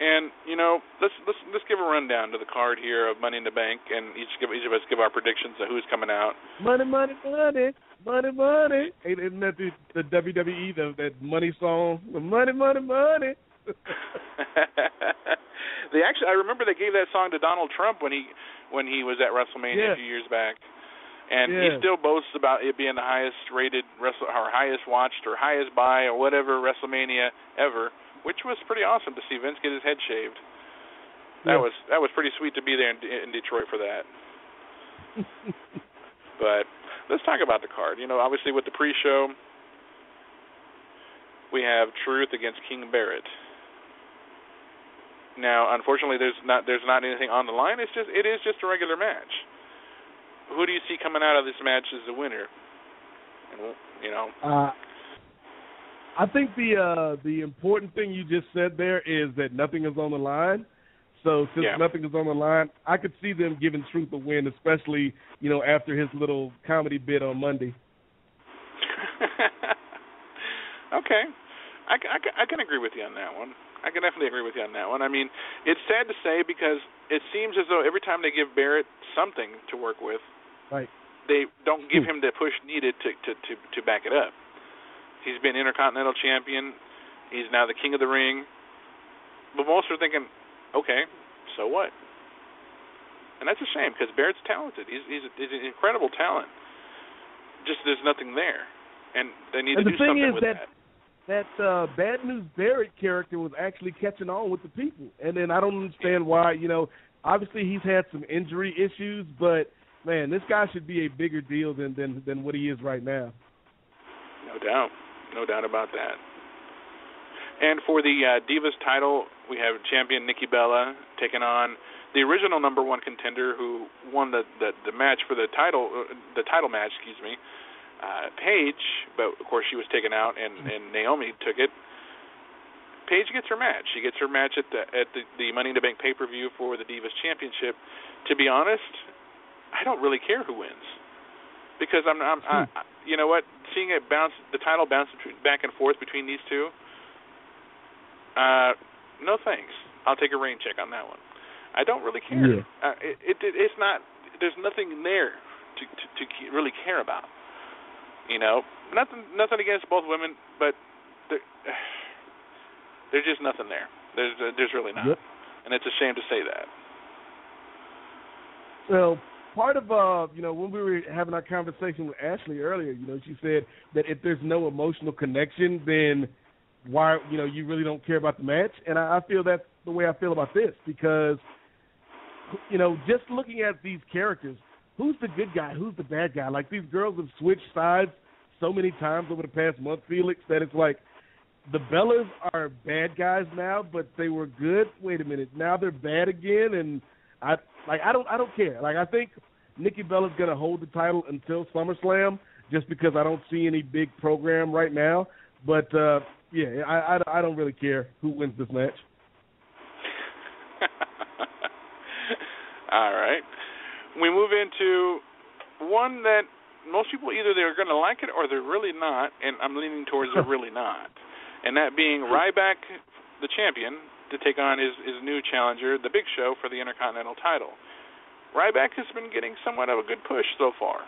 And you know, let's let's let's give a rundown to the card here of Money in the Bank, and each give each of us give our predictions of who's coming out. Money, money, money, money, money. Ain't isn't that the, the WWE the that money song? The money, money, money. they actually, I remember they gave that song to Donald Trump when he when he was at WrestleMania Yeah. a few years back, and he still boasts about it being the highest rated wrestle or highest watched or highest buy or whatever WrestleMania ever, which was pretty awesome to see Vince get his head shaved. That Yeah. was that was pretty sweet to be there in, in Detroit for that. but let's talk about the card. You know, obviously with the pre-show, we have Truth against King Barrett. Now, unfortunately, there's not there's not anything on the line. It's just it is just a regular match. Who do you see coming out of this match as the winner? You know, Uh, I think the uh, the important thing you just said there is that nothing is on the line. So since Yeah. nothing is on the line, I could see them giving Truth a win, especially you know after his little comedy bit on Monday. okay, I, I, I can agree with you on that one. I can definitely agree with you on that one. I mean, it's sad to say because it seems as though every time they give Barrett something to work with, Right. they don't give hmm. him the push needed to to to, to back it up. He's been Intercontinental Champion. He's now the King of the Ring. But most are thinking, okay, so what? And that's a shame because Barrett's talented. He's he's, a, he's an incredible talent. Just there's nothing there, and they need And to the do thing something is with that- that uh, Bad News Barrett character was actually catching on with the people. And then I don't understand why, you know, obviously he's had some injury issues, but man, this guy should be a bigger deal than than than what he is right now. No doubt. No doubt about that. And for the uh, Divas title, we have champion Nikki Bella taking on the original number one contender who won the the, the match for the title uh, the title match, excuse me, uh, Paige. But of course, she was taken out, and and Naomi took it. Paige gets her match. She gets her match at the at the, the Money in the Bank pay per view for the Divas Championship. To be honest, I don't really care who wins because I'm, I'm I, I- you know what, seeing it bounce the title bounce back and forth between these two. Uh, no thanks. I'll take a rain check on that one. I don't really care. Yeah. Uh, it, it it's not. There's nothing there to to, to really care about. You know, nothing nothing against both women, but there, there's just nothing there. There's there's really not, Yep. and it's a shame to say that. Well, part of uh, you know, when we were having our conversation with Ashley earlier, you know, she said that if there's no emotional connection, then why, you know, you really don't care about the match. And I, I feel that's the way I feel about this because, you know, just looking at these characters, who's the good guy, who's the bad guy? Like these girls have switched sides so many times over the past month, Felix, that it's like the Bellas are bad guys now, but they were good. Wait a minute, now they're bad again, and I like I don't I don't care. Like I think Nikki Bella's gonna hold the title until SummerSlam, just because I don't see any big program right now. But uh yeah, I, I I don't really care who wins this match. All right. We move into one that most people either they're going to like it or they're really not, and I'm leaning towards they're really not. And that being Ryback, the champion, to take on his his new challenger, the Big Show, for the Intercontinental title. Ryback has been getting somewhat of a good push so far.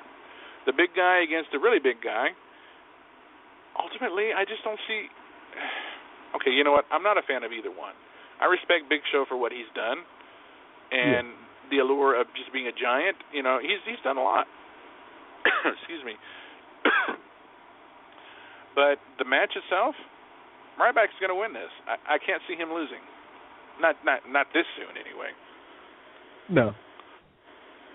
The big guy against the really big guy. Ultimately, I just don't see. Okay, you know what? I'm not a fan of either one. I respect Big Show for what he's done, and yeah. the allure of just being a giant. You know, he's he's done a lot. Excuse me. but the match itself, Ryback's going to win this. I, I can't see him losing. Not not not this soon anyway. No.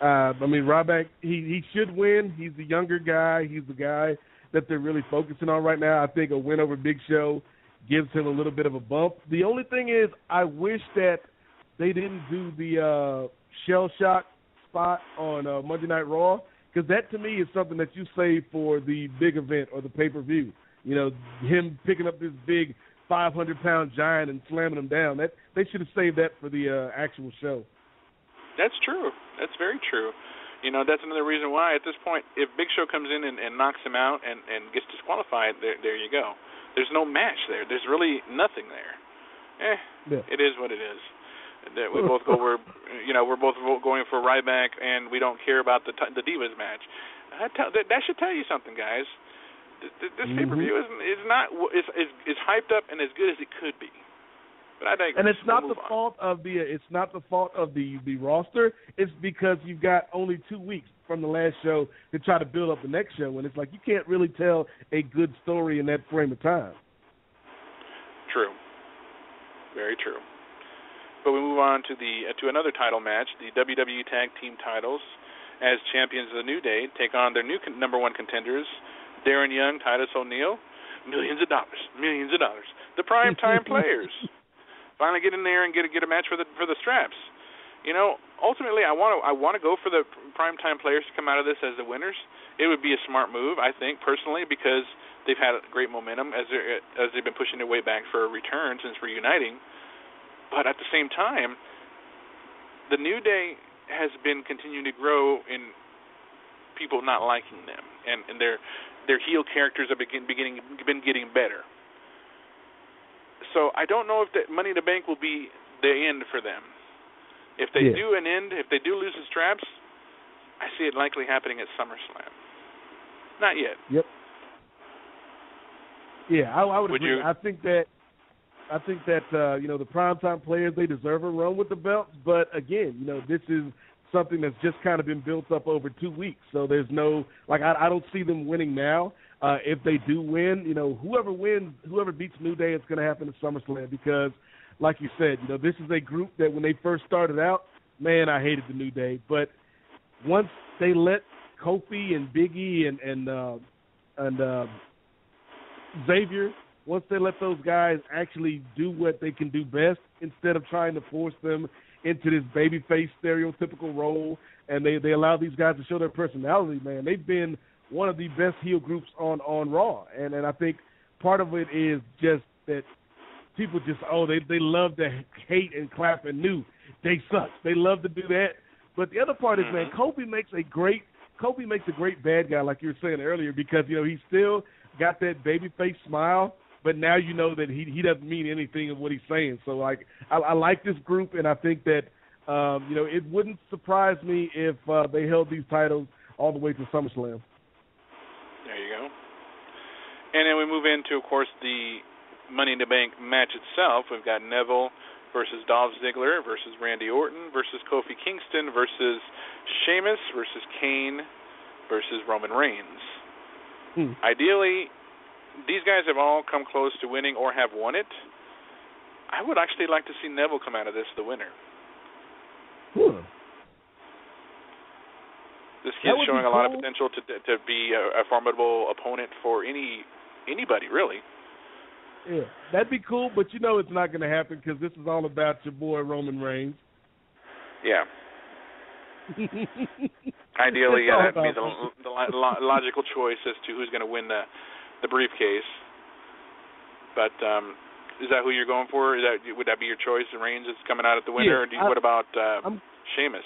Uh, I mean, Ryback, he he should win. He's the younger guy. He's the guy that they're really focusing on right now. I think a win over Big Show gives him a little bit of a bump. The only thing is, I wish that they didn't do the uh, shell shock spot on uh, Monday Night Raw because that to me is something that you save for the big event or the pay per view. You know, him picking up this big 500 pound giant and slamming him down. That they should have saved that for the uh, actual show. That's true. That's very true. You know, that's another reason why at this point, if Big Show comes in and, and knocks him out and, and gets disqualified, there, there you go. There's no match there. There's really nothing there. Eh, yeah. it is what it is. That we both go. We're, you know, we're both going for Ryback, and we don't care about the the Divas match. That, tell, that, that should tell you something, guys. This, this mm-hmm. pay per view is is not is, is is hyped up and as good as it could be. But I think and it's not we'll the fault of the it's not the fault of the the roster. It's because you've got only two weeks from the last show to try to build up the next show, and it's like you can't really tell a good story in that frame of time. True. Very true. But we move on to the uh, to another title match, the WWE Tag Team titles, as champions of the New Day take on their new con- number one contenders, Darren Young, Titus O'Neil, millions of dollars, millions of dollars. The prime time players finally get in there and get a, get a match for the for the straps. You know, ultimately, I want to I want to go for the prime time players to come out of this as the winners. It would be a smart move, I think, personally, because they've had great momentum as they as they've been pushing their way back for a return since reuniting. But at the same time, the New Day has been continuing to grow in people not liking them, and and their their heel characters have begin beginning been getting better. So I don't know if the Money in the Bank will be the end for them. If they yeah. do an end, if they do lose the straps, I see it likely happening at SummerSlam. Not yet. Yep. Yeah, I, I would, would agree. You? I think that I think that uh, you know the primetime players they deserve a run with the belts, but again, you know this is something that's just kind of been built up over two weeks. So there's no like I, I don't see them winning now. Uh, if they do win, you know whoever wins, whoever beats New Day, it's going to happen at SummerSlam because, like you said, you know this is a group that when they first started out, man, I hated the New Day, but once they let Kofi and Biggie and and uh, and uh, Xavier once they let those guys actually do what they can do best instead of trying to force them into this babyface stereotypical role and they they allow these guys to show their personality man they've been one of the best heel groups on on raw. And and i think part of it is just that people just oh they they love to hate and clap and new they suck they love to do that but the other part is man mm-hmm. kofi makes a great kofi makes a great bad guy like you were saying earlier because you know he still got that baby face smile but now you know that he he doesn't mean anything of what he's saying. So like I, I like this group, and I think that um, you know it wouldn't surprise me if uh, they held these titles all the way to SummerSlam. There you go. And then we move into, of course, the Money in the Bank match itself. We've got Neville versus Dolph Ziggler versus Randy Orton versus Kofi Kingston versus Sheamus versus Kane versus Roman Reigns. Hmm. Ideally, these guys have all come close to winning or have won it. I would actually like to see Neville come out of this the winner. Huh. This kid's showing a lot of potential to to be a, a formidable opponent for any anybody really. Yeah, that'd be cool, but you know it's not going to happen because this is all about your boy Roman Reigns. Yeah. Ideally, yeah, that'd be the, the lo- lo- logical choice as to who's going to win the the briefcase. But um is that who you're going for? Is that would that be your choice? Reigns is coming out at the winner. Yeah, or do you, I- what about uh, I'm- Sheamus?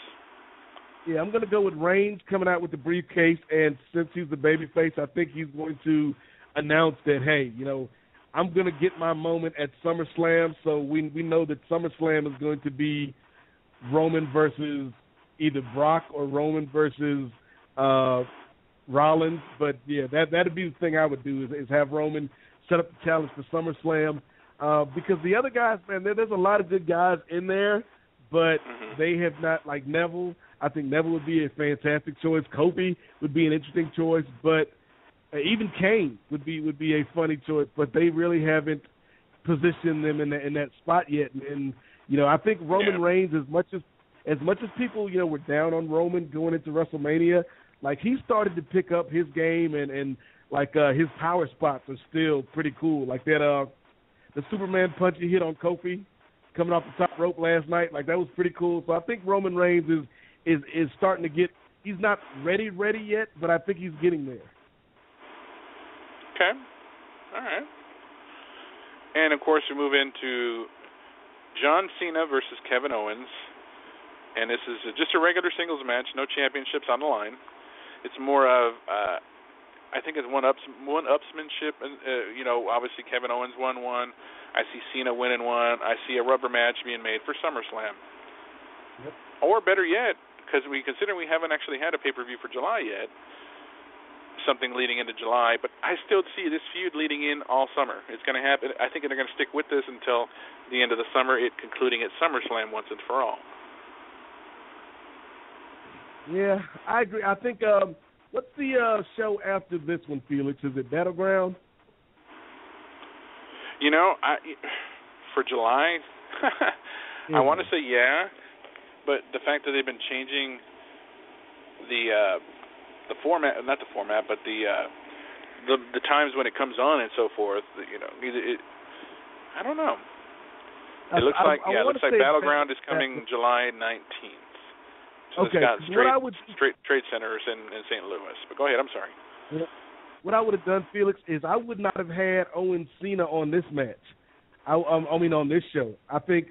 Yeah, I'm going to go with Reigns coming out with the briefcase, and since he's the babyface, I think he's going to announce that, hey, you know, I'm going to get my moment at SummerSlam. So we we know that SummerSlam is going to be Roman versus either Brock or Roman versus uh Rollins. But yeah, that that'd be the thing I would do is, is have Roman set up the challenge for SummerSlam. Uh, because the other guys, man, there, there's a lot of good guys in there, but Mhm. they have not like Neville. I think Neville would be a fantastic choice. Kofi would be an interesting choice, but even Kane would be would be a funny choice. But they really haven't positioned them in that, in that spot yet. And, and you know, I think Roman Yeah. Reigns, as much as as much as people you know were down on Roman going into WrestleMania, like he started to pick up his game and and like uh his power spots are still pretty cool. Like that uh the Superman punch he hit on Kofi coming off the top rope last night, like that was pretty cool. So I think Roman Reigns is is is starting to get he's not ready ready yet, but I think he's getting there. Okay. All right. And of course, we move into John Cena versus Kevin Owens, and this is just a regular singles match, no championships on the line. It's more of, uh, I think it's one ups one upsmanship, and uh, you know, obviously Kevin Owens won one. I see Cena winning one. I see a rubber match being made for SummerSlam. Yep. Or better yet, because we consider we haven't actually had a pay per view for July yet, something leading into July, but I still see this feud leading in all summer. It's going to happen. I think they're going to stick with this until the end of the summer, it concluding at SummerSlam once and for all. Yeah, I agree. I think um what's the uh show after this one, Felix? Is it Battleground? You know, I for July, Yeah. I want to say yeah, but the fact that they've been changing the uh the format, not the format, but the uh the the times when it comes on and so forth, you know, either it I don't know. It looks I- like I yeah, it looks like Battleground is coming July 19th. So Okay, it's straight, what I would straight trade centers in, in St. Louis. But go ahead, I'm sorry. what I would have done, Felix, is I would not have had Owen Cena on this match. I, um, I mean, on this show. I think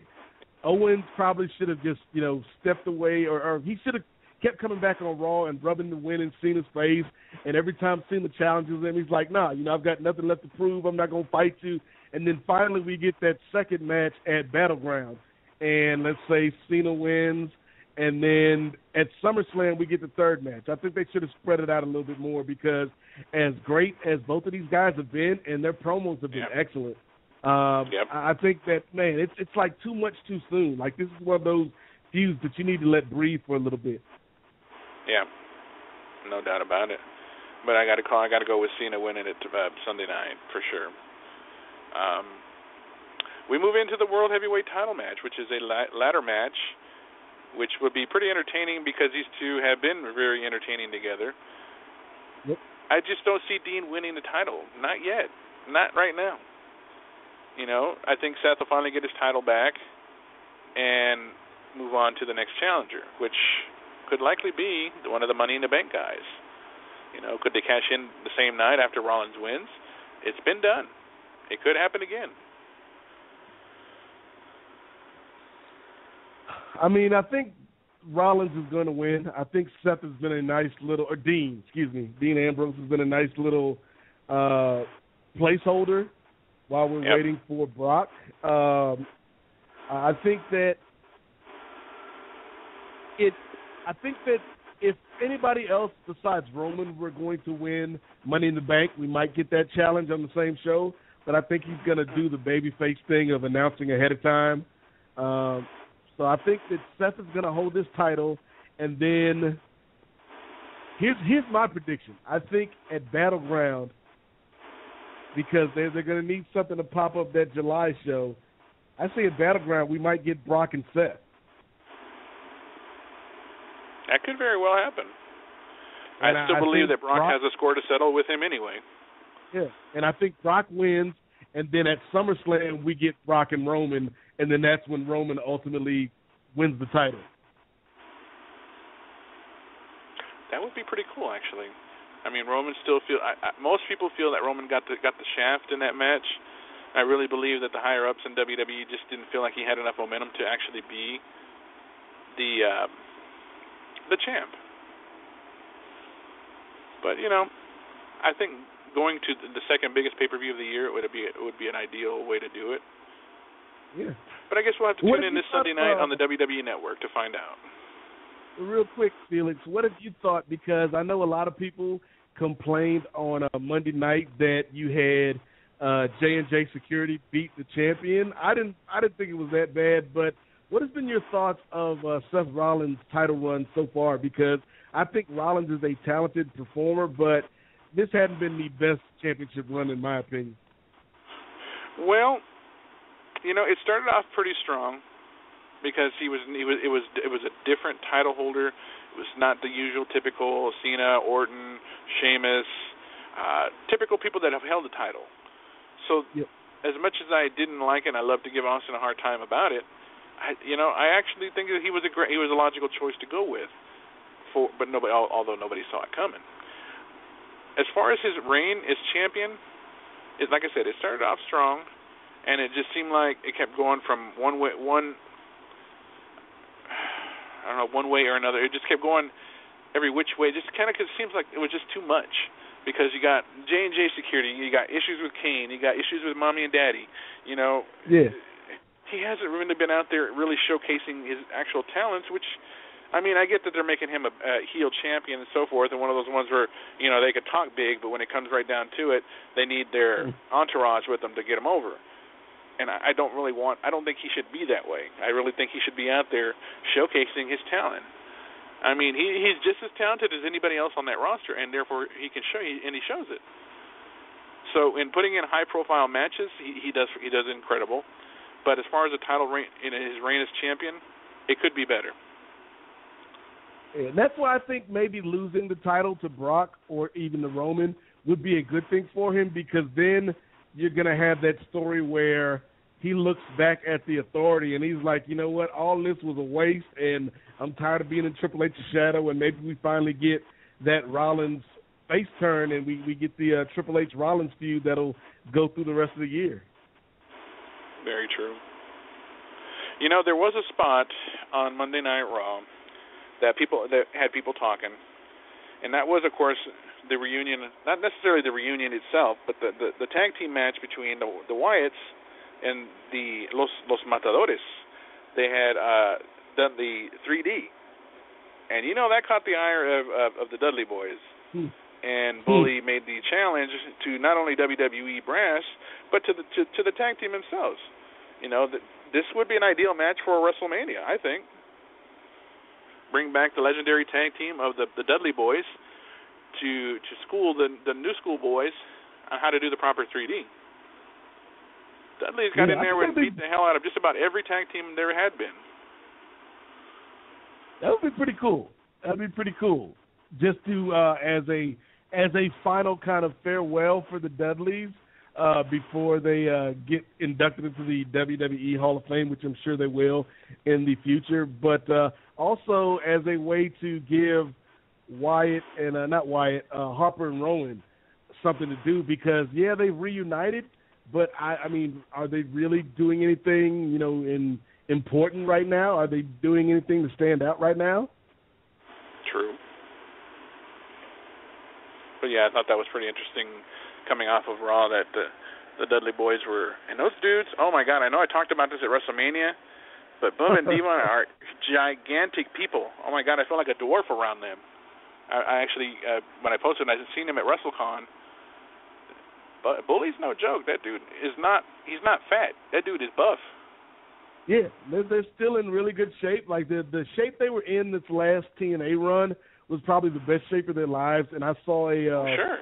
Owens probably should have just, you know, stepped away, or, or he should have kept coming back on Raw and rubbing the win in Cena's face. And every time Cena challenges him, he's like, "Nah, you know, I've got nothing left to prove. I'm not gonna fight you." And then finally, we get that second match at Battleground, and let's say Cena wins. And then at SummerSlam we get the third match. I think they should have spread it out a little bit more because as great as both of these guys have been, and their promos have been Yeah. excellent. Um, Yep. I I think that man, it's it's like too much too soon. Like this is one of those feuds that you need to let breathe for a little bit. Yeah, no doubt about it. But I got to call. I got to go with Cena winning it uh, Sunday night for sure. Um, we move into the World Heavyweight Title match, which is a la- ladder match, which would be pretty entertaining because these two have been very entertaining together. Yep. I just don't see Dean winning the title. Not yet. Not right now. You know, I think Seth will finally get his title back and move on to the next challenger, which could likely be one of the Money in the Bank guys. You know, could they cash in the same night after Rollins wins? It's been done. It could happen again. I mean, I think Rollins is going to win. I think Seth has been a nice little, or Dean, excuse me, Dean Ambrose has been a nice little uh, placeholder while we're Yep. waiting for Brock. Um, I think that it. I think that if anybody else besides Roman were going to win Money in the Bank, we might get that challenge on the same show. But I think he's going to do the babyface thing of announcing ahead of time. Um, so I think that Seth is going to hold this title, and then here's here's my prediction. I think at Battleground, because they're they're going to need something to pop up that July show. I say at Battleground we might get Brock and Seth. That could very well happen. And I still I believe that Brock, Brock- has a score to settle with him anyway. Yeah, and I think Brock wins, and then at SummerSlam we get Brock and Roman, and then that's when Roman ultimately wins the title. That would be pretty cool, actually. I mean, Roman still feel. I, I, most people feel that Roman got the got the shaft in that match. I really believe that the higher ups in WWE just didn't feel like he had enough momentum to actually be the uh, the champ. But you know, I think going to the second biggest pay per view of the year would be it would be an ideal way to do it. Yeah. But I guess we'll have to What tune in this Sunday night uh, on the WWE Network to find out. Real quick, Felix, what have you thought? Because I know a lot of people complained on uh, Monday night that you had uh, J and J Security beat the champion. I didn't. I didn't think it was that bad. But what has been your thoughts of uh, Seth Rollins' title run so far? Because I think Rollins is a talented performer, but this hadn't been the best championship run in my opinion. Well, you know, it started off pretty strong because he was he was it was it was a different title holder. It was not the usual typical Cena, Orton, Sheamus, uh, typical people that have held the title. So, Yep. as much as I didn't like it, and I love to give Austin a hard time about it. I, you know, I actually think that he was a great, he was a logical choice to go with. For but nobody, although nobody saw it coming. As far as his reign as champion, it, like I said, it started off strong, and it just seemed like it kept going from one way, one, I don't know, one way or another. It just kept going every which way. Just kind of cause it seems like it was just too much because you got J and J security, you got issues with Kane, you got issues with mommy and daddy. You know, Yeah. He hasn't really been out there really showcasing his actual talents, which I mean, I get that they're making him a, a heel champion and so forth, and one of those ones where you know they could talk big, but when it comes right down to it, they need their hmm. entourage with them to get them over. And I, I don't really want. I don't think he should be that way. I really think he should be out there showcasing his talent. I mean, he he's just as talented as anybody else on that roster, and therefore he can show and he shows it. So in putting in high profile matches, he, he does he does incredible. But as far as the title reign in his reign as champion, it could be better. And that's why I think maybe losing the title to Brock or even to Roman would be a good thing for him because then you're gonna have that story where he looks back at the authority and he's like, you know what, all this was a waste and I'm tired of being in Triple H's shadow and maybe we finally get that Rollins face turn and we, we get the uh, Triple H Rollins feud that'll go through the rest of the year. Very true. You know, there was a spot on Monday Night Raw that people that had people talking, and that was, of course, the reunion. Not necessarily the reunion itself, but the the, the tag team match between the the Wyatts and the Los Los Matadores. They had uh, done the 3D, and you know that caught the ire of of, of the Dudley Boys. Hmm. And Bully made the challenge to not only WWE brass, but to the to, to the tag team themselves. You know, that this would be an ideal match for WrestleMania, I think. Bring back the legendary tag team of the the Dudley Boys to to school the the new school boys on how to do the proper 3D. Dudley's got Yeah, in there and beat the hell out of just about every tag team there had been. That would be pretty cool. That'd be pretty cool. Just to uh as a as a final kind of farewell for the Dudleys uh before they uh get inducted into the WWE Hall of Fame, which I'm sure they will in the future, but uh also as a way to give Wyatt and uh, not Wyatt, uh Harper and Rowan something to do because yeah, they've reunited, but I I mean, are they really doing anything, you know, in important right now? Are they doing anything to stand out right now? True. But yeah, I thought that was pretty interesting coming off of Raw that the the Dudley Boys were and those dudes. Oh my God! I know I talked about this at WrestleMania, but Bubba and Devon are gigantic people. Oh my God! I feel like a dwarf around them. I, I actually uh, when I posted, I had seen him at WrestleCon. But Bully's no joke. That dude is not. He's not fat. That dude is buff. Yeah, they're, they're still in really good shape. Like the the shape they were in this last TNA run was probably the best shape of their lives. And I saw a uh, sure.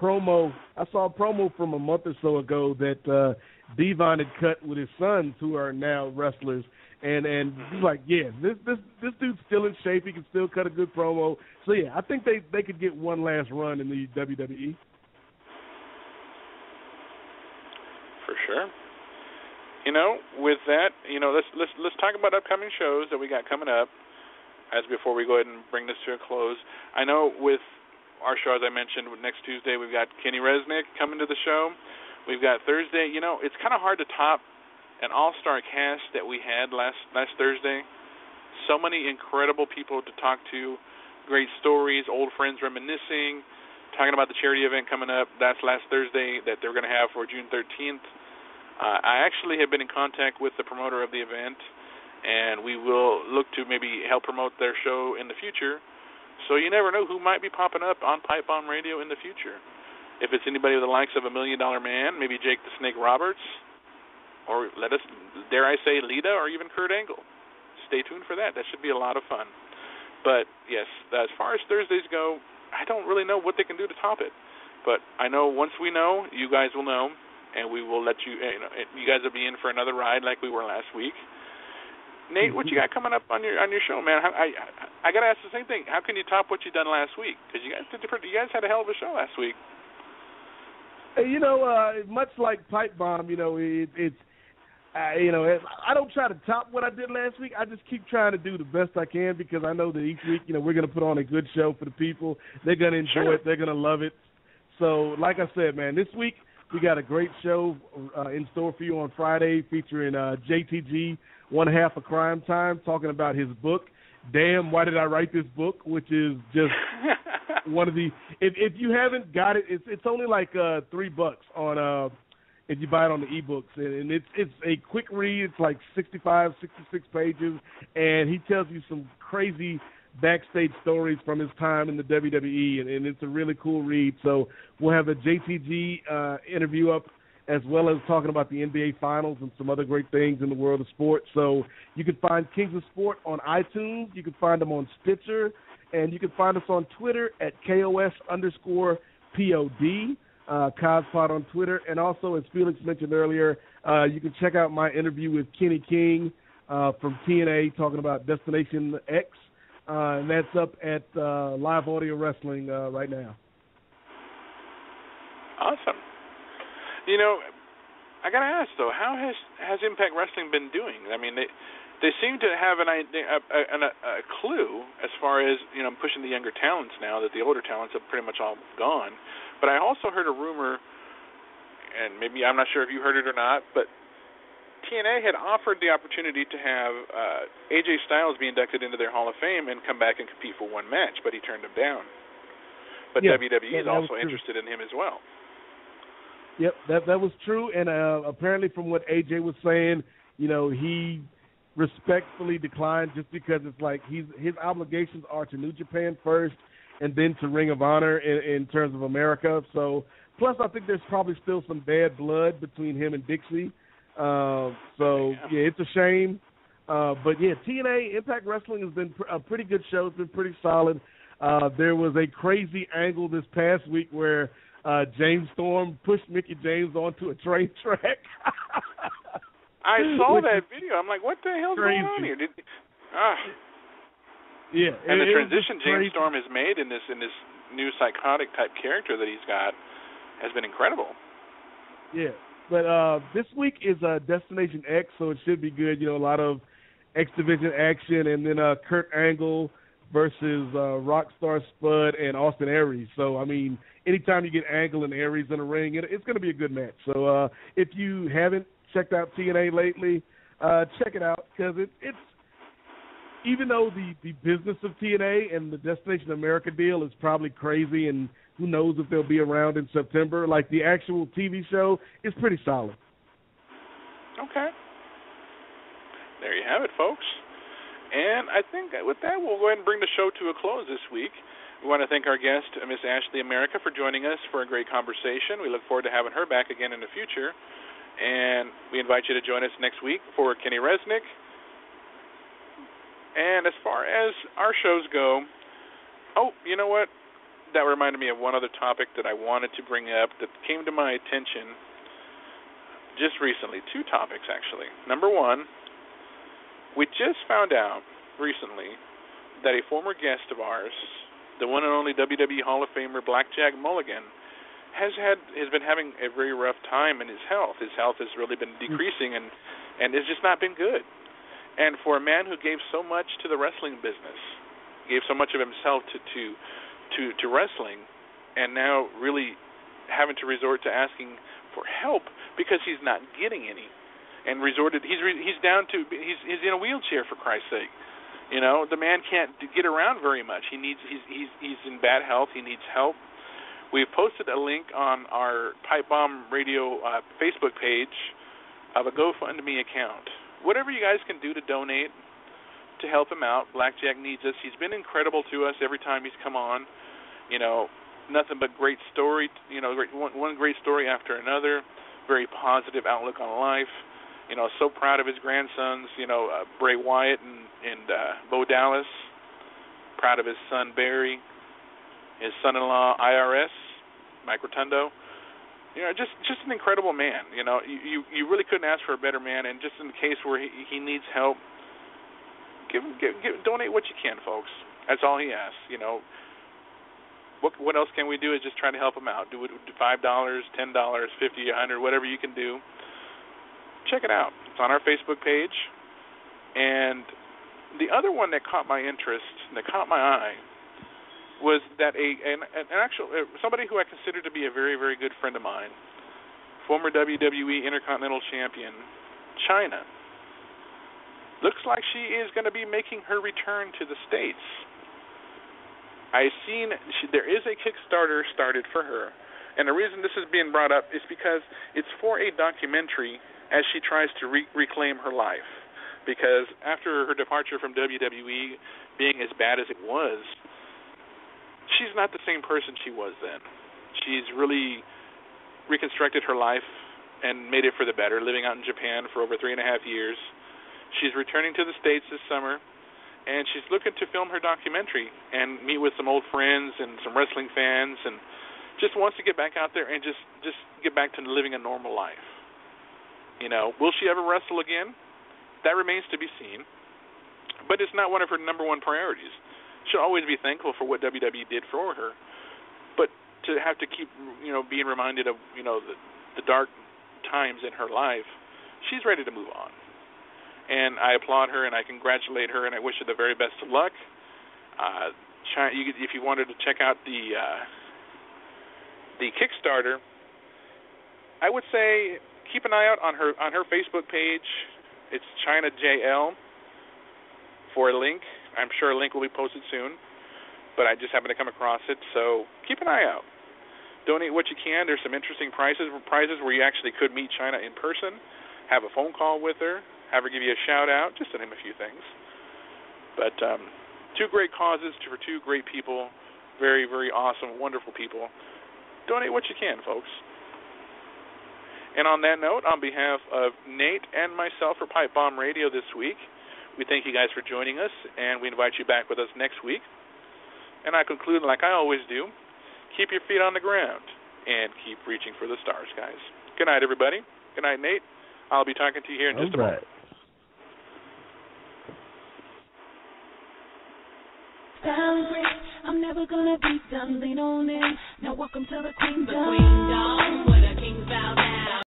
promo. I saw a promo from a month or so ago that uh, Devon had cut with his sons, who are now wrestlers. And and he's like, yeah, this this this dude's still in shape. He can still cut a good promo. So yeah, I think they they could get one last run in the WWE. For sure. You know, with that, you know, let's let's let's talk about upcoming shows that we got coming up. As before we go ahead and bring this to a close, I know with our show, as I mentioned, next Tuesday we've got Kenny Resnick coming to the show. We've got Thursday. You know, it's kind of hard to top an all-star cast that we had last last Thursday. So many incredible people to talk to, great stories, old friends reminiscing, talking about the charity event coming up. That's last Thursday that they're going to have for June 13th. Uh, I actually have been in contact with the promoter of the event, and we will look to maybe help promote their show in the future. So you never know who might be popping up on Pipe Bomb Radio in the future. If it's anybody with the likes of a Million Dollar Man, maybe Jake the Snake Roberts, or let us dare I say Lita or even Kurt Angle. Stay tuned for that. That should be a lot of fun. But yes, as far as Thursdays go, I don't really know what they can do to top it. But I know once we know, you guys will know, and we will let you. You know, you guys will be in for another ride like we were last week. Nate, what you got coming up on your on your show, man? I I, I got to ask the same thing. How can you top what you done last week? Because you guys did you guys had a hell of a show last week. You know, uh, much like Pipe Bomb, you know, it, it's uh, you know, I don't try to top what I did last week. I just keep trying to do the best I can because I know that each week, you know, we're going to put on a good show for the people. They're going to enjoy sure. it. They're going to love it. So, like I said, man, this week we got a great show uh, in store for you on Friday featuring uh, JTG, one half of Cryme Tyme, talking about his book. Damn, why did I write this book? Which is just one of the. If if you haven't got it, it's it's only like uh, three bucks on uh if you buy it on the ebooks and it's it's a quick read it's like 65 66 pages and he tells you some crazy backstage stories from his time in the WWE and, and it's a really cool read so we'll have a JTG uh interview up as well as talking about the NBA finals and some other great things in the world of sports. So you can find Kings of Sport on iTunes. You can find them on Stitcher. And you can find us on Twitter at KOS underscore POD uh, Cospod on Twitter, and also as Felix mentioned earlier, uh, you can check out my interview with Kenny King uh, from TNA talking about Destination X, uh, and that's up at uh, Live Audio Wrestling uh, right now. Awesome. You know, I gotta ask though, how has has Impact Wrestling been doing? I mean, they they seem to have an idea, a, a, a clue as far as you know pushing the younger talents now that the older talents have pretty much all gone. But I also heard a rumor, and maybe I'm not sure if you heard it or not, but TNA had offered the opportunity to have uh, AJ Styles be inducted into their Hall of Fame and come back and compete for one match, but he turned him down. But yeah, WWE yeah, is also interested in him as well. Yep, that that was true, and uh, apparently, from what AJ was saying, you know, he respectfully declined just because it's like he's his obligations are to New Japan first, and then to Ring of Honor in, in terms of America. So plus, I think there's probably still some bad blood between him and Dixie. Uh, so yeah, it's a shame. Uh, but yeah, TNA Impact Wrestling has been pr- a pretty good show. It's been pretty solid. Uh, there was a crazy angle this past week where uh, James Storm pushed Mickie James onto a train track. I saw that video. I'm like, what the hell's crazy. going on here? Did, ah. Yeah, and it, the transition James. Storm has made in this in this new psychotic type character that he's got has been incredible. Yeah, but uh this week is uh Destination X, so it should be good. You know, a lot of X Division action, and then uh Kurt Angle versus uh Rockstar Spud and Austin Aries. So I mean, anytime you get Angle and Aries in a ring, it, it's going to be a good match. So uh if you haven't checked out TNA lately, uh check it out because it, it's even though the the business of TNA and the Destination America deal is probably crazy, and who knows if they'll be around in September, like the actual TV show is pretty solid. Okay. There you have it, folks. And I think with that, we'll go ahead and bring the show to a close this week. We want to thank our guest, uh, Miss Ashley America, for joining us for a great conversation. We look forward to having her back again in the future. And we invite you to join us next week for Kenny Resnick. And as far as our shows go, oh, you know what? That reminded me of one other topic that I wanted to bring up that came to my attention just recently. Two topics, actually. Number one, we just found out recently that a former guest of ours, the one and only WWE Hall of Famer Blackjack Mulligan, has had has been having a very rough time in his health. His health has really been mm. decreasing and and it's just not been good. And for a man who gave so much to the wrestling business, gave so much of himself to to to, to wrestling, and now really having to resort to asking for help because he's not getting any, and resorted he's re, he's down to he's he's in a wheelchair for Christ's sake. You know, the man can't get around very much. He needs he's he's he's in bad health. He needs help We've posted a link on our Pipe Bomb Radio uh, Facebook page of a GoFundMe account. Whatever you guys can do to donate to help him out, Blackjack needs us. He's been incredible to us every time he's come on. You know, nothing but great story. You know, one, one great story after another. Very positive outlook on life. You know, so proud of his grandsons. You know, uh, Bray Wyatt and and uh, Bo Dallas. Proud of his son Barry his son-in-law IRS, Mike Rotundo. You know, just just an incredible man. You know, you you, really couldn't ask for a better man. And just in the case where he, he needs help, give, give give donate what you can, folks. That's all he asks. You know, what what else can we do? Is just try to help him out. Do it five dollars, ten dollars, fifty, a hundred, whatever you can do. Check it out. It's on our Facebook page. And the other one that caught my interest, that caught my eye, was that a an, an actual uh, somebody who I consider to be a very very good friend of mine, former WWE Intercontinental Champion, Chyna. Looks like she is going to be making her return to the states. I've seen she, there is a Kickstarter started for her, and the reason this is being brought up is because it's for a documentary as she tries to re- reclaim her life. Because after her departure from WWE, being as bad as it was, she's not the same person she was then. She's really reconstructed her life and made it for the better, living out in Japan for over three and a half years. She's returning to the States this summer, and she's looking to film her documentary and meet with some old friends and some wrestling fans, and just wants to get back out there and just just get back to living a normal life. You know, will she ever wrestle again? That remains to be seen. But it's not one of her number one priorities she'll always be thankful for what WWE did for her. But to have to keep, you know, being reminded of, you know, the, the dark times in her life, she's ready to move on. And I applaud her and I congratulate her and I wish her the very best of luck. Uh, if you wanted to check out the uh, the Kickstarter, I would say keep an eye out on her on her Facebook page. It's Chyna JL for a link I'm sure a link will be posted soon, but I just happened to come across it. So keep an eye out. Donate what you can. There's some interesting prizes prizes where you actually could meet Chyna in person, have a phone call with her, have her give you a shout out, just to name a few things. But um, two great causes for two great people, very very awesome, wonderful people. Donate what you can, folks. And on that note, on behalf of Nate and myself for Pipe Bomb Radio this week, we thank you guys for joining us, and we invite you back with us next week. And I conclude like I always do keep your feet on the ground and keep reaching for the stars, guys. Good night, everybody. Good night, Nate. I'll be talking to you here in just All a right. moment. Styling I'm never gonna be done. Lean on in. Now welcome to the queendom. The queendom, where the kings bow down.